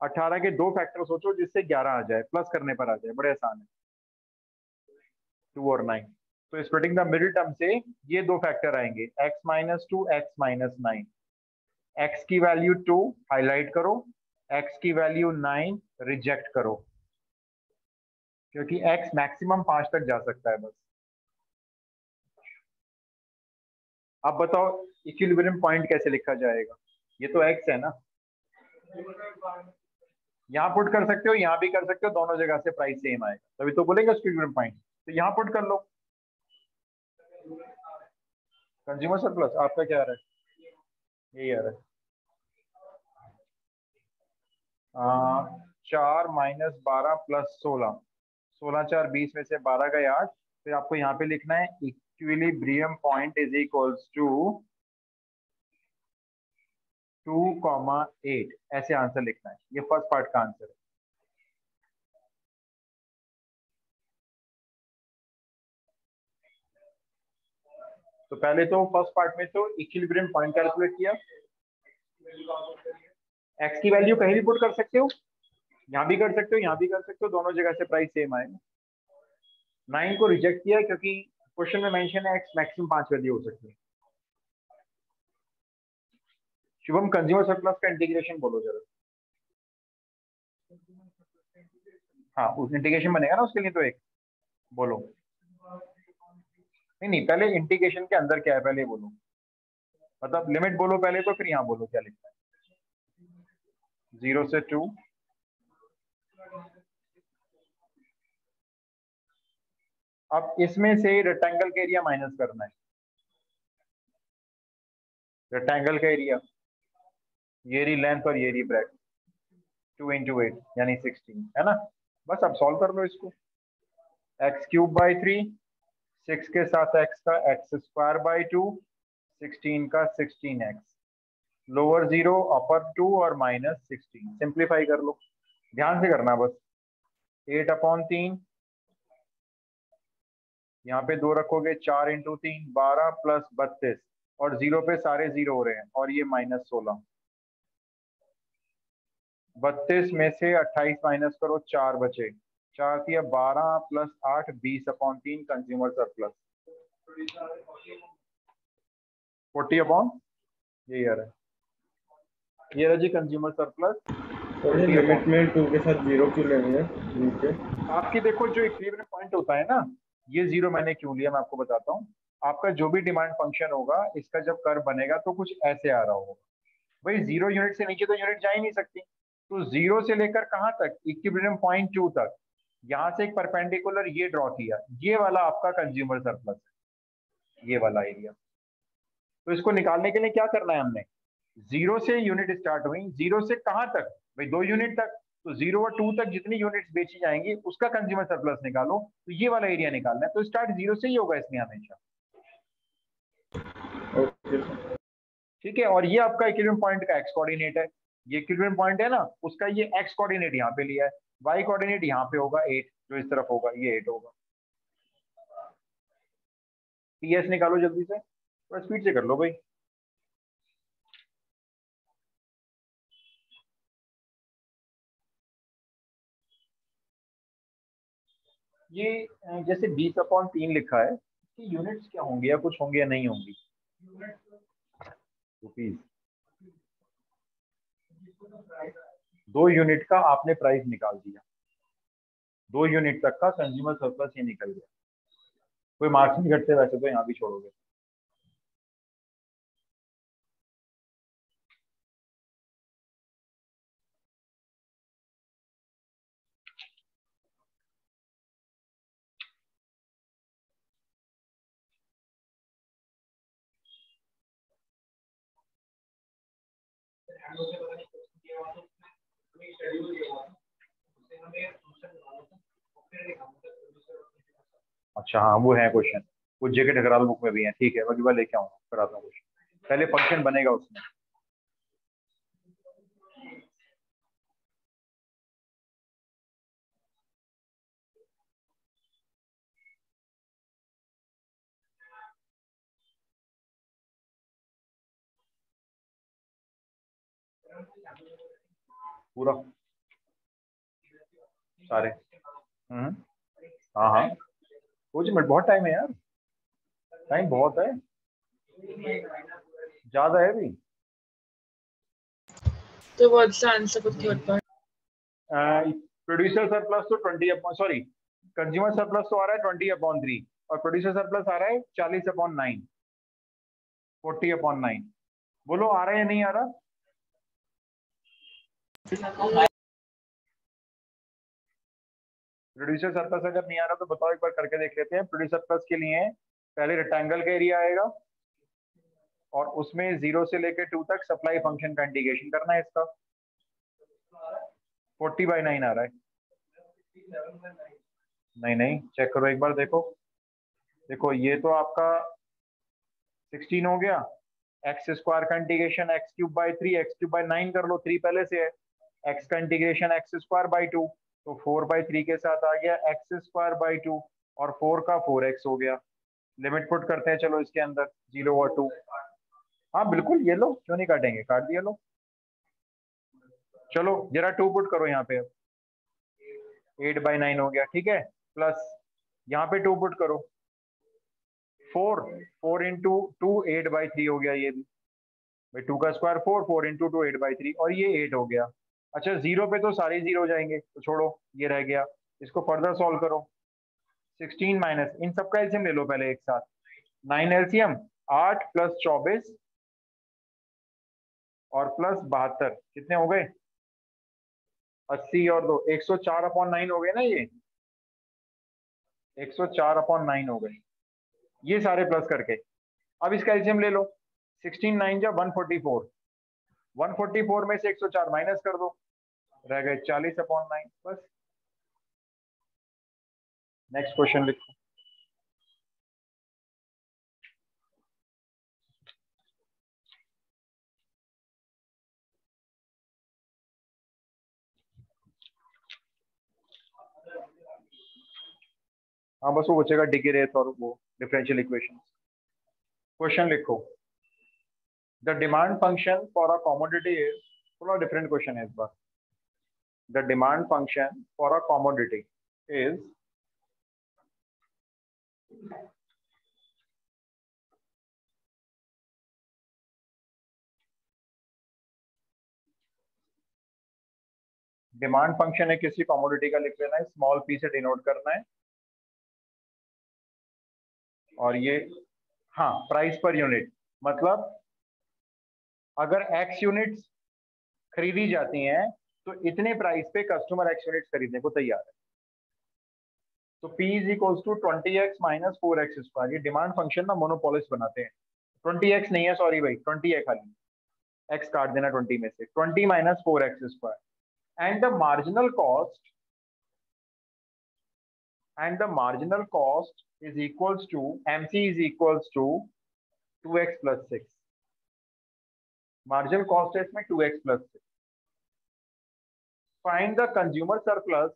Speaker 1: 18 के दो फैक्टर सोचो जिससे 11 आ जाए प्लस करने पर आ जाए, बड़े आसान है। टू और नाइन तो स्प्लिटिंग द मिडिल टर्म से ये दो फैक्टर आएँगे। X minus two x minus nine x की वैल्यू टू हाईलाइट करो। X की वैल्यू नाइन रिजेक्ट करो। क्योंकि x मैक्सिमम पाँच तक जा सकता है बस। अब बताओ इक्विलिब्रियम पॉइंट कैसे लिखा जाएगा? ये तो x है ना? यहाँ पुट कर सकते हो, यहाँ भी कर सकते हो, दोनों जगह से प्राइस सेम आएगा। तभी तो बोलेंगे इक्विलिब्रियम पॉइंट तो यहाँ पुट कर लो। कंज्यूमर सरप्लस आपका क्या आ रहा है? यही आ रहा है आ, चार माइनस बारह प्लस सोलह। सोलह चार बीस में से बारह गए आठ फिर आपको यहाँ पे लिखना है equilibrium point is equals to two comma eight ऐसे आंसर लिखना है। ये फ़र्स्ट पार्ट का आंसर है। तो पहले तो फ़र्स्ट पार्ट में तो इक्विलिब्रियम पॉइंट कैलकुलेट किया। एक्स की वैल्यू कहीं भी पुट कर सकते हो। यहाँ भी कर सकते हो, यहाँ भी कर सकते हो, दोनों जगह से प्राइस सेम आएगा नाइन को रिजेक्ट किया क्योंकि क्वेश्चन में मेंशन है एक्स मैक्सिमम पाँच वैल्यू हो सकती है। शुभम कंज्यूमर सरप्लस का इंटीग्रेशन बोलो जरा। हाँ उस इंटीग्रेशन बनेगा ना उसके लिए तो एक। बोलो। नहीं नहीं, पहले इंटीग्रेशन के अंदर क्या है, पहले बोलो। मतलब लिमिट बोलो पहले तो फिर यहाँ बोलो क्या लिखना है। ज़ीरो से टू। अब इसमें से रेक्टेंगल का एरिया माइनस करना है। रेक्टेंगल का एरिया ये रही लेंथ और ये रही ब्रेथ टू इंटू एट यानी सिक्सटीन है ना? बस अब सॉल्व कर लो इसको। X cube by three six के साथ एक्स का x square by two sixteen का sixteen x lower zero upper two और माइनस सिक्सटीन सिंप्लीफाई कर लो। ध्यान से करना बस। एट अपॉन तीन। यहाँ पे दो रखोगे, चार इंटू तीन, बारह प्लस बत्तीस। और ज़ीरो पे सारे ज़ीरो हो रहे हैं, और ये माइनस सोलह। बत्तीस में से अट्ठाईस माइनस करो, चार बचे। चार किया बारह प्लस आठ, बीस अपॉन तीन कंज्यूमर सरप्लस फोर्टी अपॉन ये यार है। ये रहा जी कंज्यूमर सरप्लस
Speaker 3: लिमिट में टू के साथ ज़ीरो क्यों लेंगे नीचे।
Speaker 1: आपकी देखो जो इक्विलिब्रियम पॉइंट होता है ना ये ज़ीरो मैंने क्यों लिया मैं आपको बताता हूँ। आपका जो भी डिमांड फ़ंक्शन होगा इसका जब कर बनेगा तो कुछ ऐसे आ रहा होगा। भाई ज़ीरो यूनिट से नीचे तो यूनिट जा ही नहीं सकती। तो ज़ीरो से लेकर कहाँ तक? इक्विलिब्रियम पॉइंट टू तक। यहाँ से एक परपेंडिकुलर ये ड्रॉ किया। ये वाला आपका कंज्यूमर सरप्लस है। ये वाला एरिया तो इसको निकालने के लिए क्या करना है हमने? ज़ीरो से यूनिट स्टार्ट हुई ज़ीरो से कहाँ तक? भाई दो यूनिट तक तो ज़ीरो और टू तक जितनी यूनिट्स बेची जाएँगी उसका कंज्यूमर सरप्लस निकालो तो ये वाला एरिया निकालना है तो स्टार्ट ज़ीरो से ही होगा इसमें हमेशा। ठीक है और ये आपका इक्विलिब्रियम पॉइंट का एक्स कोऑर्डिनेट है। ये इक्विलिब्रियम पॉइंट है ना उसका ये एक्स कोऑर्डिनेट यहाँ पे लिया है। वाई कोऑर्डिनेट यहाँ पे होगा एट जो इस तरफ़ होगा ये एट होगा। पी एस निकालो जल्दी से थोड़ा स्पीड से कर लो भाई। ये जैसे बीस अपॉन तीन लिखा है इसकी यूनिट्स क्या होंगे या कुछ होंगे या नहीं होंगी? रुपीज़ दो यूनिट का आपने प्राइस निकाल दिया। दो यूनिट तक का कंज्यूमर सरप्लस ये निकल गया। कोई मार्क्स नहीं घटते वैसे तो यहाँ भी छोड़ोगे। अच्छा हाँ वो है क्वेश्चन वो जेके ठकराल बुक में भी है। ठीक है बार लेके आऊँगा, कराता हूँ क्वेश्चन पहले फ़ंक्शन बनेगा उसमें। पूरा। सारे। हम्म। हाँ हाँ। कुछ मिनट बहुत टाइम है यार। टाइम बहुत है। ज़्यादा है भी।
Speaker 2: तो what's the answer for the third part?
Speaker 1: Producer surplus तो twenty upon sorry consumer surplus तो आ रहा है ट्वेंटी अपॉन थ्री और प्रोड्यूसर सरप्लस आ रहा है चालीस upon nine forty upon nine बोलो आ रहा है या नहीं आ रहा? प्रोड्यूसर सरप्लस अगर नहीं आ रहा तो बताओ एक बार करके देख लेते हैं। प्रोड्यूसर प्लस के लिए पहले रेक्टेंगल का एरिया आएगा और उसमें ज़ीरो से लेकर टू तक सप्लाई फ़ंक्शन का इंटीग्रेशन करना है इसका। फोर्टी बाई नाइन आ रहा है। नहीं नहीं चेक करो एक बार देखो। देखो, ये तो आपका सिक्सटीन हो गया। एक्स स्क्वायर का integration x cube by three x cube by nine कर लो। थ्री पहले से है। एक्स का integration x square by two तो फोर बाई थ्री के साथ आ गया एक्स स्क्वायर बाई टू और फोर का फोर एक्स हो गया। लिमिट पुट करते हैं, चलो इसके अंदर ज़ीरो और टू हाँ बिल्कुल, ये लो, क्यों नहीं काटेंगे? काट दिया लो। चलो, जरा टू पुट करो यहाँ पे। अब एट बाई नाइन हो गया, ठीक है? प्लस यहाँ पे टू पुट करो। Four four into two eight by three हो गया ये भी। भाई टू का square four four into two eight by three और ये एट हो गया। अच्छा ज़ीरो पे तो सारे ज़ीरो हो जाएँगे तो छोड़ो, ये रह गया। इसको फर्दर सॉल्व करो। सिक्सटीन माइनस इन सबका एल्सियम ले लो पहले एक साथ। नाइन एल्सियम, आठ प्लस चौबीस, और प्लस बहत्तर। कितने हो गए? अस्सी और दो। एक सौ चार अपॉन नाइन हो गए ना ये? एक सौ चार अपॉन नाइन हो गए। ये सारे प्लस करके। अब इसका एल्सियम ले लो। सिक्सटीन नाइन जा one forty four one forty four में से एक सौ चार माइनस कर दो। रह गए चालीस अपॉन नाइन बस। नेक्स्ट क्वेश्चन लिखो। हाँ बस वो बचेगा डिग्री रेट और वो डिफरेंशियल इक्वेशन क्वेश्चन लिखो। The demand function for a commodity is थोड़ा डिफरेंट क्वेश्चन है इस बार। The demand function for a commodity is demand function है किसी कॉमोडिटी का लिख लेना है स्मॉल पी से डिनोट करना है। और ये हाँ प्राइस पर यूनिट मतलब अगर एक्स यूनिट्स खरीदी जाती हैं तो इतने प्राइस पे कस्टमर एक्स यूनिट्स खरीदने को तैयार है। तो P is equals to twenty x minus four x square ये डिमांड फ़ंक्शन ना मोनोपोलिस बनाते हैं। ट्वेंटी एक्स नहीं है सॉरी भाई ट्वेंटी है खाली। एक्स काट देना ट्वेंटी में से। Twenty minus four x square and the marginal cost and the marginal cost is equals to MC equals to 2x plus 6. Marginal cost है इसमें 2x plus 6. Find the consumer surplus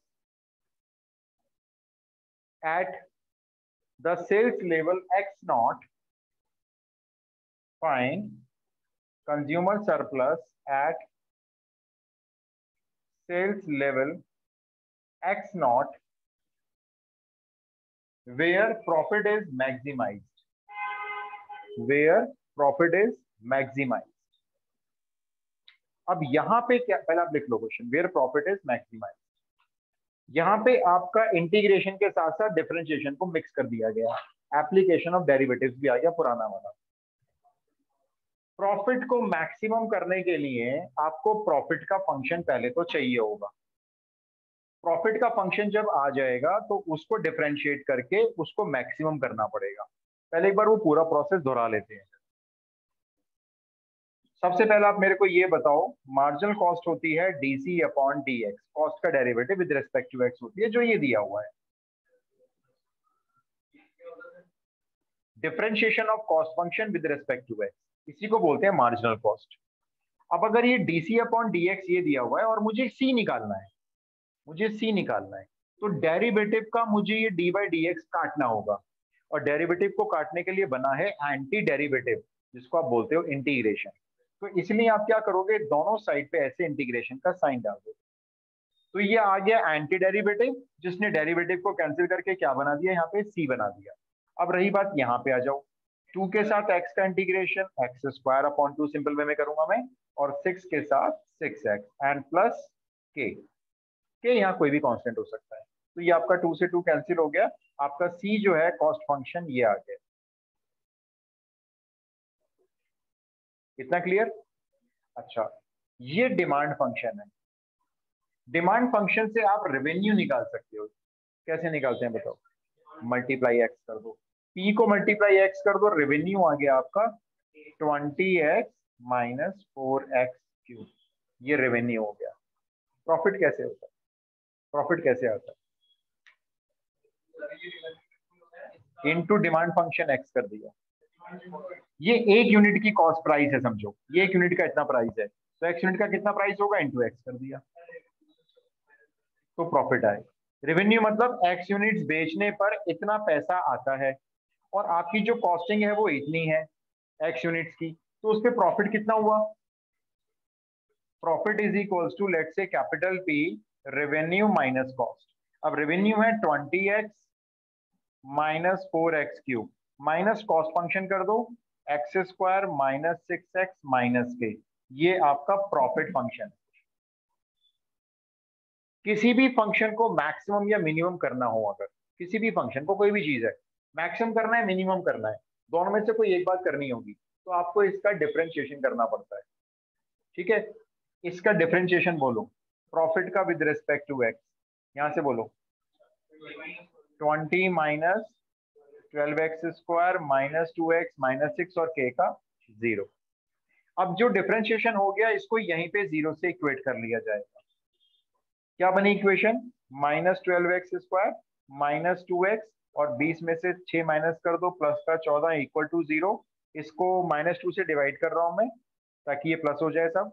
Speaker 1: at the sales level x naught. Find consumer surplus at sales level x naught where profit is maximized where profit is maximized अब यहाँ पे क्या, पहले आप लिख लो question where profit is maximise यहाँ पे आपका इंटीग्रेशन के साथ साथ डिफरेंशिएशन को मिक्स कर दिया गया एप्लीकेशन ऑफ़ डेरिवेटिव्स भी आ गया पुराना वाला। प्रॉफिट को मैक्सिमम करने के लिए आपको प्रॉफिट का फ़ंक्शन पहले तो चाहिए होगा। प्रॉफिट का फ़ंक्शन जब आ जाएगा तो उसको डिफ्रेंशिएट करके उसको मैक्सिमम करना पड़ेगा। पहले एक बार वो पूरा प्रोसेस दोहरा लेते हैं। सबसे पहले आप मेरे को ये बताओ मार्जिनल कॉस्ट होती है dc upon d x cost का derivative with respect to x होती है, जो ये दिया हुआ है। Differentiation of cost function with respect to x इसी को बोलते हैं मार्जिनल कॉस्ट अब अगर ये डीसी अपॉन डी एक्स ये दिया हुआ है और मुझे सी निकालना है, मुझे सी निकालना है तो डेरिवेटिव का मुझे ये डी बाई डी एक्स काटना होगा। और डेरिवेटिव को काटने के लिए बना है एंटी डेरिवेटिव जिसको आप बोलते हो इंटीग्रेशन तो इसलिए आप क्या करोगे, दोनों साइड पे ऐसे इंटीग्रेशन का साइन डाल दो तो ये आ गया एंटी डेरिवेटिव जिसने डेरिवेटिव को कैंसिल करके क्या बना दिया, यहाँ पे सी बना दिया। अब रही बात यहाँ पे आ जाओ। टू के साथ एक्स का integration x square upon two simple way में करूँगा मैं, और सिक्स के साथ सिक्स एक्स एंड प्लस के के यहाँ कोई भी कांस्टेंट हो सकता है। तो ये आपका टू से टू कैंसिल हो गया। आपका सी जो है कॉस्ट फ़ंक्शन ये आ गया। इतना क्लियर अच्छा ये डिमांड फ़ंक्शन है। डिमांड फ़ंक्शन से आप रेवेन्यू निकाल सकते हो। कैसे निकालते हैं बताओ? मल्टीप्लाई एक्स कर दो। पी को मल्टीप्लाई एक्स कर दो रेवेन्यू आ गया आपका twenty x minus four x cube ये रेवेन्यू हो गया। प्रॉफिट कैसे होता है? प्रॉफिट कैसे आता है? इनटू डिमांड फ़ंक्शन एक्स कर दिया। ये एक यूनिट की कॉस्ट प्राइस है, समझो। ये एक यूनिट का इतना प्राइस है। तो एक्स यूनिट का कितना प्राइस होगा? इंटू एक्स कर दिया। तो प्रॉफिट आए। रेवेन्यू मतलब एक्स यूनिट्स बेचने पर इतना पैसा आता है। और आपकी जो कॉस्टिंग है, वो इतनी है एक्स यूनिट्स की। तो उस पर प्रॉफिट कितना हुआ? Profit is equals to let say capital p revenue minus cost अब रेवेन्यू है twenty x minus four x cube minus cost function कर दो, x square minus six x minus k. ये आपका प्रॉफिट फ़ंक्शन। किसी भी फ़ंक्शन को maximum या मिनिमम करना हो अगर, किसी भी फ़ंक्शन को, कोई भी चीज़ है, मैक्सिमम करना है, मिनिमम करना है, दोनों में से कोई एक बात करनी होगी तो आपको इसका डिफ्रेंशिएशन करना पड़ता है। ठीक है? इसका डिफ्रेंशिएशन बोलो। प्रॉफिट का विद रिस्पेक्ट टू एक्स यहाँ से बोलो। Twenty minus twelve x square minus two x minus six और के का ज़ीरो अब जो डिफ्रेंशिएशन हो गया, इसको यहीं पे ज़ीरो से इक्वेट कर लिया जाएगा। क्या बनी equation minus twelve x square minus two x और बीस में से छह माइनस कर दो प्लस का चौदह इक्वल टू ज़ीरो इसको माइनस टू से डिवाइड कर रहा हूँ मैं, ताकि ये प्लस हो जाए सब।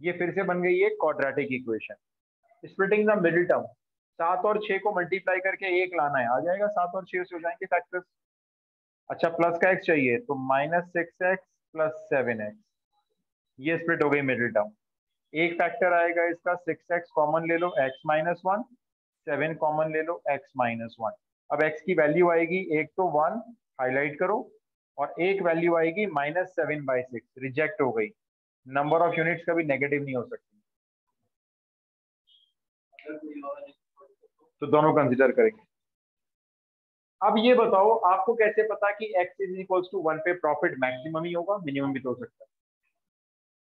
Speaker 1: ये फिर से बन गई है quadratic equation splitting the middle term सात और छह को मल्टीप्लाई करके एक लाना है। आ जाएगा सात और छह से हो जाएँगे फैक्टर्स अच्छा प्लस का एक्स चाहिए तो minus six x plus seven x ये स्प्लिट हो गई मिडिल टर्म एक फैक्टर आएगा इसका सिक्स एक्स कॉमन ले लो x minus one seven common ले लो एक्स माइनस वन अब एक्स की वैल्यू आएगी एक तो वन हाईलाइट करो, और एक वैल्यू आएगी minus seven by six reject हो गई। नंबर ऑफ़ यूनिट्स कभी नेगेटिव नहीं हो सकती। तो दोनों कंसिडर करेंगे। अब ये बताओ आपको कैसे पता कि x is equals to one पे प्रॉफिट मैक्सिमम ही होगा मिनिमम भी तो हो सकता है।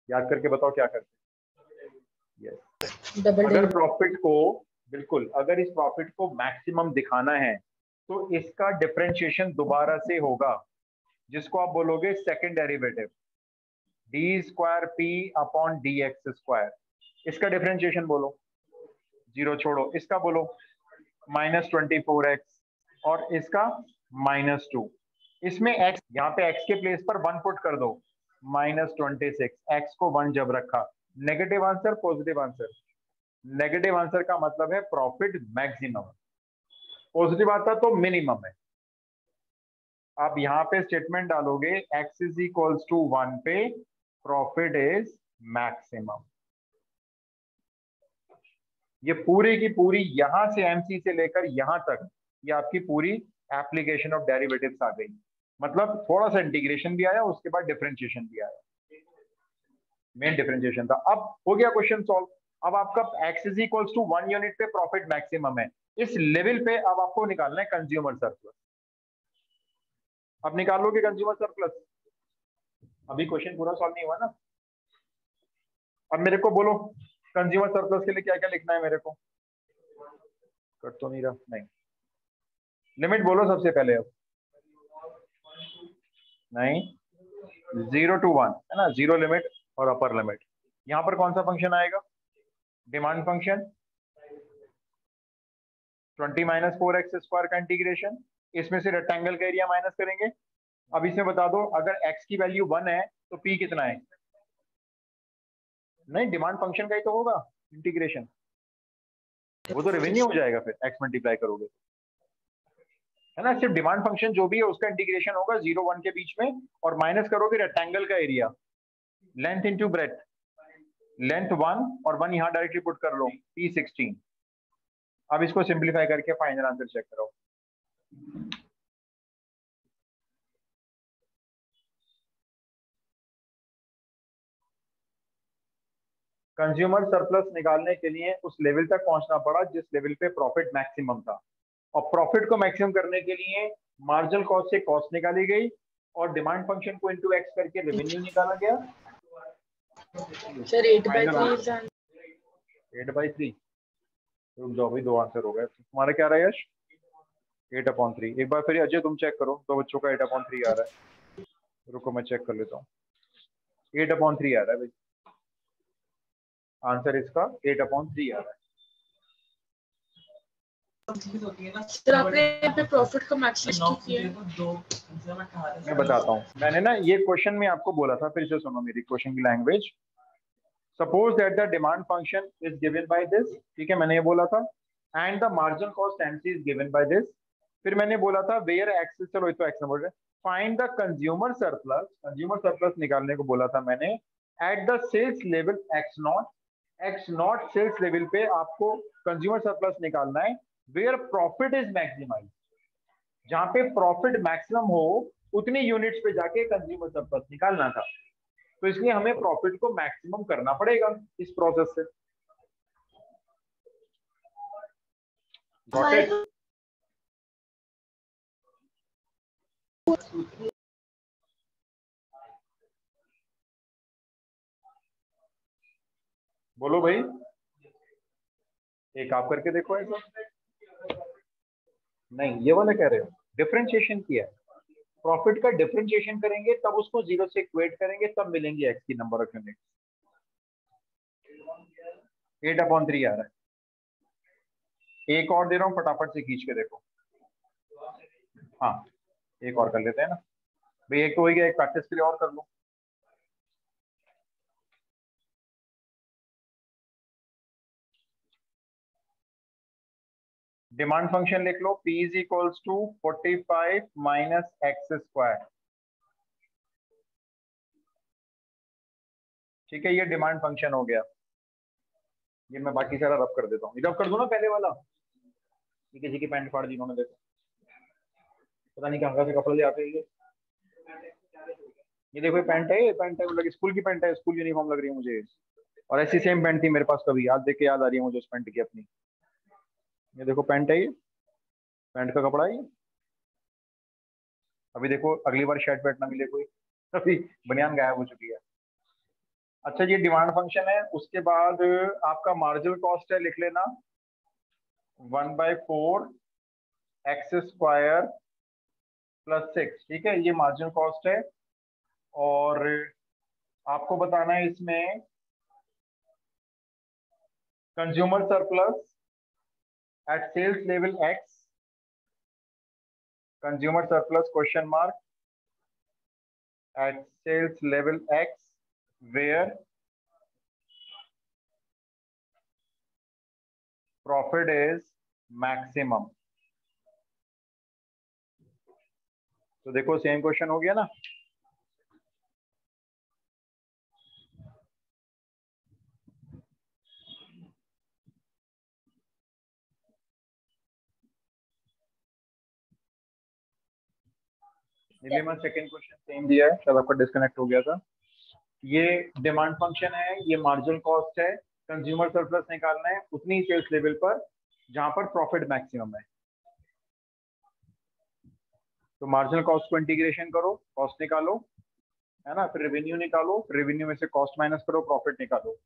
Speaker 1: याद करके बताओ क्या करते yes. अगर प्रॉफिट को बिल्कुल अगर इस प्रॉफिट को मैक्सिमम दिखाना है तो इसका डिफरेंशिएशन दोबारा से होगा। जिसको आप बोलोगे second derivative d square p upon d x square इसका डिफरेंशिएशन बोलो। ज़ीरो छोड़ो। इसका बोलो। माइनस ट्वेंटी फोर एक्स और इसका माइनस टू। इसमें x यहाँ पे x के प्लेस पर वन पुट कर दो। Minus twenty six. एक्स को वन जब रखा। Negative answer, positive answer. Negative answer का मतलब है प्रॉफिट मैक्सिमम। पॉजिटिव आता तो मिनिमम है। आप यहाँ पे स्टेटमेंट डालोगे x is equals to one पे प्रॉफिट इज़ मैक्सिमम। ये पूरी की पूरी यहाँ से एमसी से लेकर यहाँ तक ये आपकी पूरी एप्लीकेशन ऑफ़ डेरिवेटिव्स आ गई। मतलब थोड़ा सा इंटीग्रेशन भी आया, उसके बाद डिफरेंशिएशन भी आया। मेन डिफरेंशिएशन था। अब हो गया क्वेश्चन सॉल्व अब आपका x is equals to one unit पे प्रॉफिट मैक्सिमम है। इस लेवल पे अब आपको निकालना है कंज्यूमर सरप्लस अब निकाल निकालोगे कंज्यूमर सरप्लस अभी क्वेश्चन पूरा सॉल्व नहीं हुआ ना? अब मेरे को बोलो। कंज्यूमर सरप्लस के लिए क्या क्या लिखना है मेरे को? कट तो नहीं रहा। नहीं। लिमिट बोलो सबसे पहले अब। नहीं। ज़ीरो टू वन है ना? ज़ीरो लिमिट और अपर लिमिट यहाँ पर कौन सा फ़ंक्शन आएगा? Demand function twenty minus four x square का इंटीग्रेशन इसमें से रेक्टेंगल का एरिया माइनस करेंगे। अब इसमें बता दो, अगर x की वैल्यू वन है तो p कितना है? नहीं डिमांड फ़ंक्शन का ही तो होगा इंटीग्रेशन वो तो रेवेन्यू हो जाएगा फिर एक्स मल्टीप्लाई करोगे। है ना, सिर्फ़ डिमांड फ़ंक्शन जो भी है, उसका इंटीग्रेशन होगा ज़ीरो वन के बीच में, और माइनस करोगे रेक्टेंगल का area length into breadth length one और वन यहाँ डायरेक्टली पुट कर लो पी सिक्सटीन अब इसको सिंप्लीफाई करके फाइनल आंसर चेक करो कंज्यूमर सरप्लस निकालने के लिए उस लेवल तक पहुँचना पड़ा जिस लेवल पे प्रॉफिट मैक्सिमम था। और प्रॉफिट को मैक्सिमम करने के लिए मार्जिनल कॉस्ट से कॉस्ट निकाली गई और डिमांड फ़ंक्शन को इनटू एक्स करके रेवेन्यू निकाला गया।
Speaker 2: Sir 8 by 3
Speaker 1: eight by three रुक जाओ भाई दो आंसर हो गए। तुम्हारा क्या रहा है यश? अपॉन थ्री एक बार फिर अजय तुम चेक करो। दो बच्चों का एट अपॉन थ्री आ रहा है। रुको मैं चेक कर लेता हूँ। एट अपॉन थ्री आ रहा है भाई। आंसर इसका एट अपॉन थ्री आ रहा है।
Speaker 2: सर आपने यहाँ पे प्रॉफिट का मैक्सिमम किया। है
Speaker 1: मैं बताता हूँ। मैंने ना ये क्वेश्चन में आपको बोला था फिर से सुनो मेरी क्वेश्चन की language suppose that the demand function is given by this ठीक है मैंने ये बोला था। And the margin cost MC is given by this फिर मैंने बोला था वेयर एक्स चलो तो x number find the consumer surplus consumer surplus निकालने को बोला था मैंने। At the sales level x not x not sales level पे आपको कंज्यूमर सरप्लस निकालना है वेयर प्रॉफिट इज़ मैक्सिमाइज जहाँ पे प्रॉफिट मैक्सिमम हो, उतनी यूनिट्स पे जाके कंज्यूमर सरप्लस निकालना था। तो इसलिए हमें प्रॉफिट को मैक्सिमम करना पड़ेगा इस प्रोसेस से। Got it? बोलो भाई। एक आप करके देखो ऐसा। नहीं, ये वाला कह रहे हो। डिफ्रेंशिएशन किया प्रॉफिट का डिफरेंशिएशन करेंगे, तब उसको ज़ीरो से इक्वेट करेंगे, तब मिलेंगे एक्स की number of unit eight upon three आ रहा है। एक और दे रहा हूँ, फटाफट से खींच के देखो। हाँ एक और कर लेते हैं ना। भाई, एक तो हो गया, एक प्रैक्टिस के लिए और कर लो। डिमांड फ़ंक्शन लिख लो, P is equals to forty five minus x square ठीक है, ये डिमांड फ़ंक्शन हो गया। ये मैं बाकी सारा रब कर देता हूँ। रब कर दू ना पहले वाला। ये किसी की पैंट फाड़ दी इन्होंने, देखो। पता नहीं कहाँ से कपड़े ले आते ये। ये देखो, ये पैंट है, ये पैंट है मतलब स्कूल की पैंट है, स्कूल यूनिफॉर्म लग रही है मुझे। और ऐसी सेम पैंट थी मेरे पास कभी। याद देख के याद आ रही है मुझे उस पैंट की अपनी। ये देखो पैंट है ये। पैंट का कपड़ा है ये। अभी देखो, अगली बार शर्ट पैंट ना मिले कोई अभी बनियान गायब हो चुकी है। अच्छा ये डिमांड फ़ंक्शन है। उसके बाद आपका मार्जिनल कॉस्ट है, लिख लेना। One by four x square plus six ठीक है? ये मार्जिनल कॉस्ट है। और आपको बताना है इसमें consumer surplus at sales level X, consumer surplus question mark at sales level X, where profit is maximum. तो देखो सेम क्वेश्चन हो गया ना नीलिमा सेकंड क्वेश्चन सेम दिया है शायद आपका डिस्कनेक्ट हो गया था। ये डिमांड फ़ंक्शन है ये मार्जिनल कॉस्ट है कंज्यूमर सरप्लस निकालना है उतनी सेल्स लेवल पर जहाँ पर प्रॉफिट मैक्सिमम है। तो मार्जिनल कॉस्ट को इंटीग्रेशन करो कॉस्ट निकालो है ना? फिर रेवेन्यू निकालो रेवेन्यू में से कॉस्ट माइनस करो प्रॉफिट निकालो।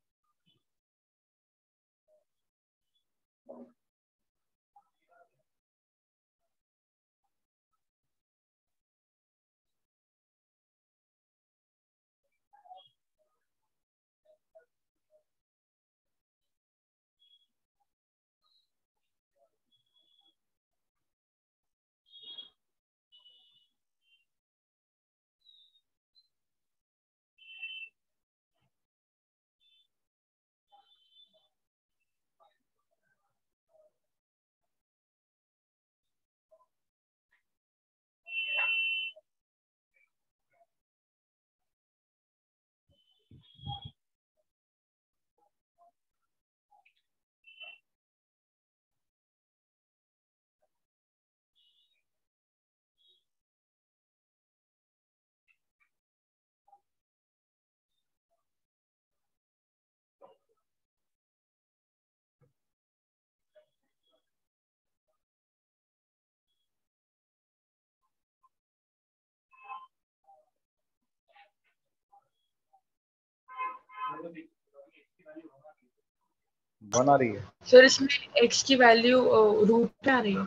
Speaker 1: बना रही है।
Speaker 2: फिर इसमें x की वैल्यू रूट में आ रही है।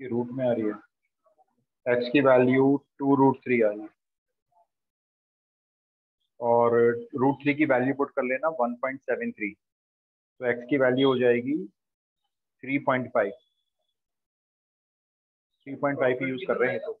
Speaker 1: ये रूट में आ रही है। X की वैल्यू टू रूट थ्री आ रही है। और रूट थ्री की वैल्यू पुट कर लेना वन पॉइंट सेवन थ्री तो x की वैल्यू हो जाएगी three point five three point five use कर रहे हैं तो।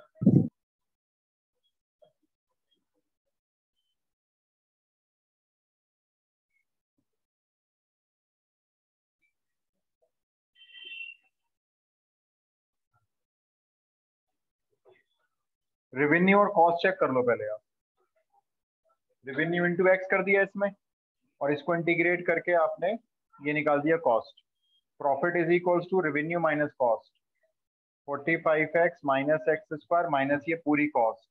Speaker 1: रेवेन्यू और कॉस्ट चेक कर लो पहले आप। रेवेन्यू इंटू एक्स कर दिया इसमें और इसको इंटीग्रेट करके आपने ये निकाल दिया cost profit is equals to revenue minus cost forty five x minus x square minus ये पूरी कॉस्ट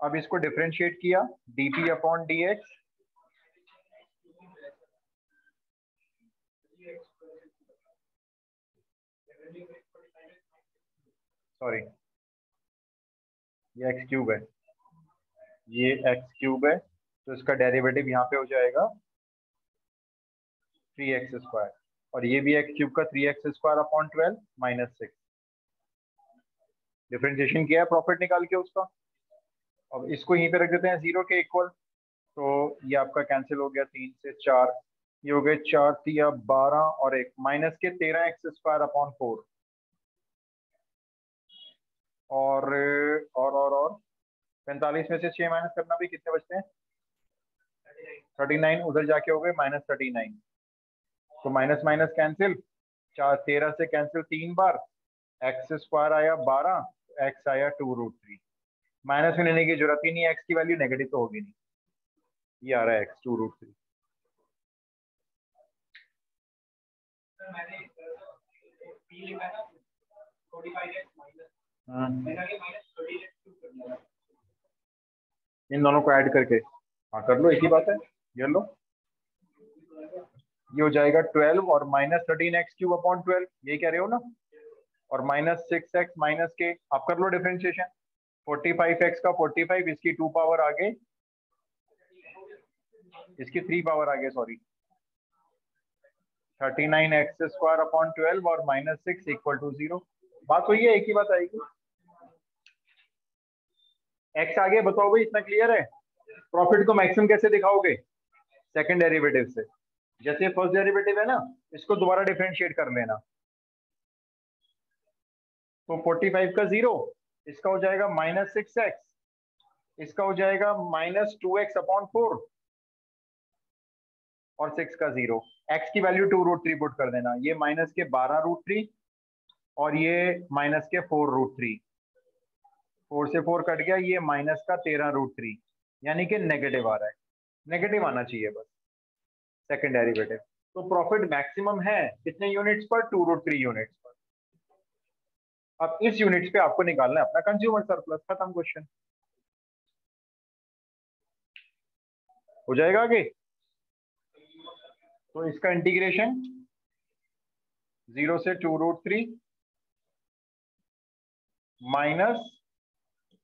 Speaker 1: अब इसको डिफ्रेंशिएट किया। Dp upon d x sorry ये एक्स क्यूब है। ये एक्स क्यूब है तो इसका डेरिवेटिव यहाँ पे हो जाएगा थ्री एक्स स्क्वायर और ये भी एक्स क्यूब का three x square upon twelve minus six differentiation किया है प्रॉफिट निकाल के उसका। अब इसको यहीं पे रख देते हैं ज़ीरो के इक्वल तो ये आपका कैंसिल हो गया तीन से चार। ये हो गए चार तिया बारह और एक। माइनस के तेरह एक्स स्क्वायर अपॉन फोर और और और और। पैंतालीस में से छः माइनस करना भी कितने बचते हैं? थर्टी नाइन, उधर जाके हो गए माइनस थर्टी नाइन। तो माइनस माइनस कैंसिल चार, तेरह से कैंसिल तीन बार। एक्स स्क्वायर आया बारह एक्स आया टू रूट थ्री माइनस में लेने की ज़रूरत ही नहीं एक्स की वैल्यू नेगेटिव तो होगी नहीं। ये आ रहा है एक्स टू रूट थ्री इन दोनों को ऐड करके। हाँ कर लो, एक ही बात है, ये लो। ये हो जाएगा ट्वेल्व और minus thirteen x cube upon twelve, यही कह रहे हो ना? और माइनस सिक्स एक्स माइनस के, आप कर लो डिफ्रेंशिएशन। फोर्टी फाइव एक्स का फोर्टी फाइव, इसकी टू पावर आगे। इसकी थ्री पावर आगे, sorry. Thirty nine x square upon twelve और minus six equal to zero. बात तो ये एक ही बात आएगी। एक्स आगे बताओ भाई, इतना क्लियर है? प्रॉफिट को मैक्सिमम कैसे दिखाओगे? सेकंड डेरिवेटिव से। जैसे फ़र्स्ट डेरिवेटिव है ना, इसको दोबारा डिफ्रेंशिएट कर लेना। तो 45 का ज़ीरो इसका हो जाएगा माइनस सिक्स एक्स इसका हो जाएगा minus two x upon four और सिक्स का ज़ीरो एक्स की value two root three put कर देना। ये माइनस के बारह रूट थ्री और ये minus k four root three four से फोर कट गया, ये माइनस का तेरह रूट थ्री यानी कि नेगेटिव आ रहा है। नेगेटिव आना चाहिए बस। सेकेंड डेरिवेटिव तो प्रॉफिट मैक्सिमम है कितने यूनिट्स पर? टू रूट थ्री यूनिट्स पर। अब इस यूनिट्स पे आपको निकालना है, अपना कंज्यूमर सरप्लस खत्म क्वेश्चन हो जाएगा आगे? तो इसका इंटीग्रेशन ज़ीरो से two root three minus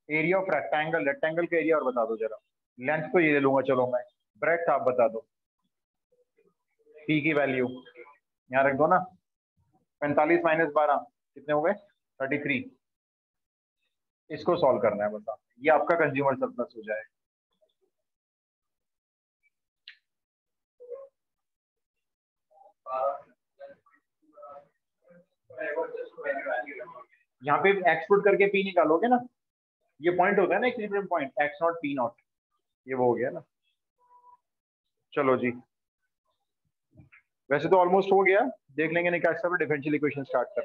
Speaker 1: area of rectangle rectangle का एरिया और बता दो जरा। लेंथ तो ये ले लूँगा, चलो मैं। ब्रेथ आप बता दो। पी की वैल्यू यहाँ रख दो ना। पैंतालीस माइनस बारह। कितने हो गए? थर्टी थ्री इसको सॉल्व करना है, बस आप। ये आपका कंज्यूमर सरप्लस हो जाएगा यहाँ पे एक्सपोर्ट करके पी निकालोगे ना? ये पॉइंट होता है ना equilibrium point x not p not ये वो हो गया ना। चलो जी। वैसे तो ऑलमोस्ट हो गया। देख लेंगे निकाल डिफरेंशियल इक्वेशन स्टार्ट कर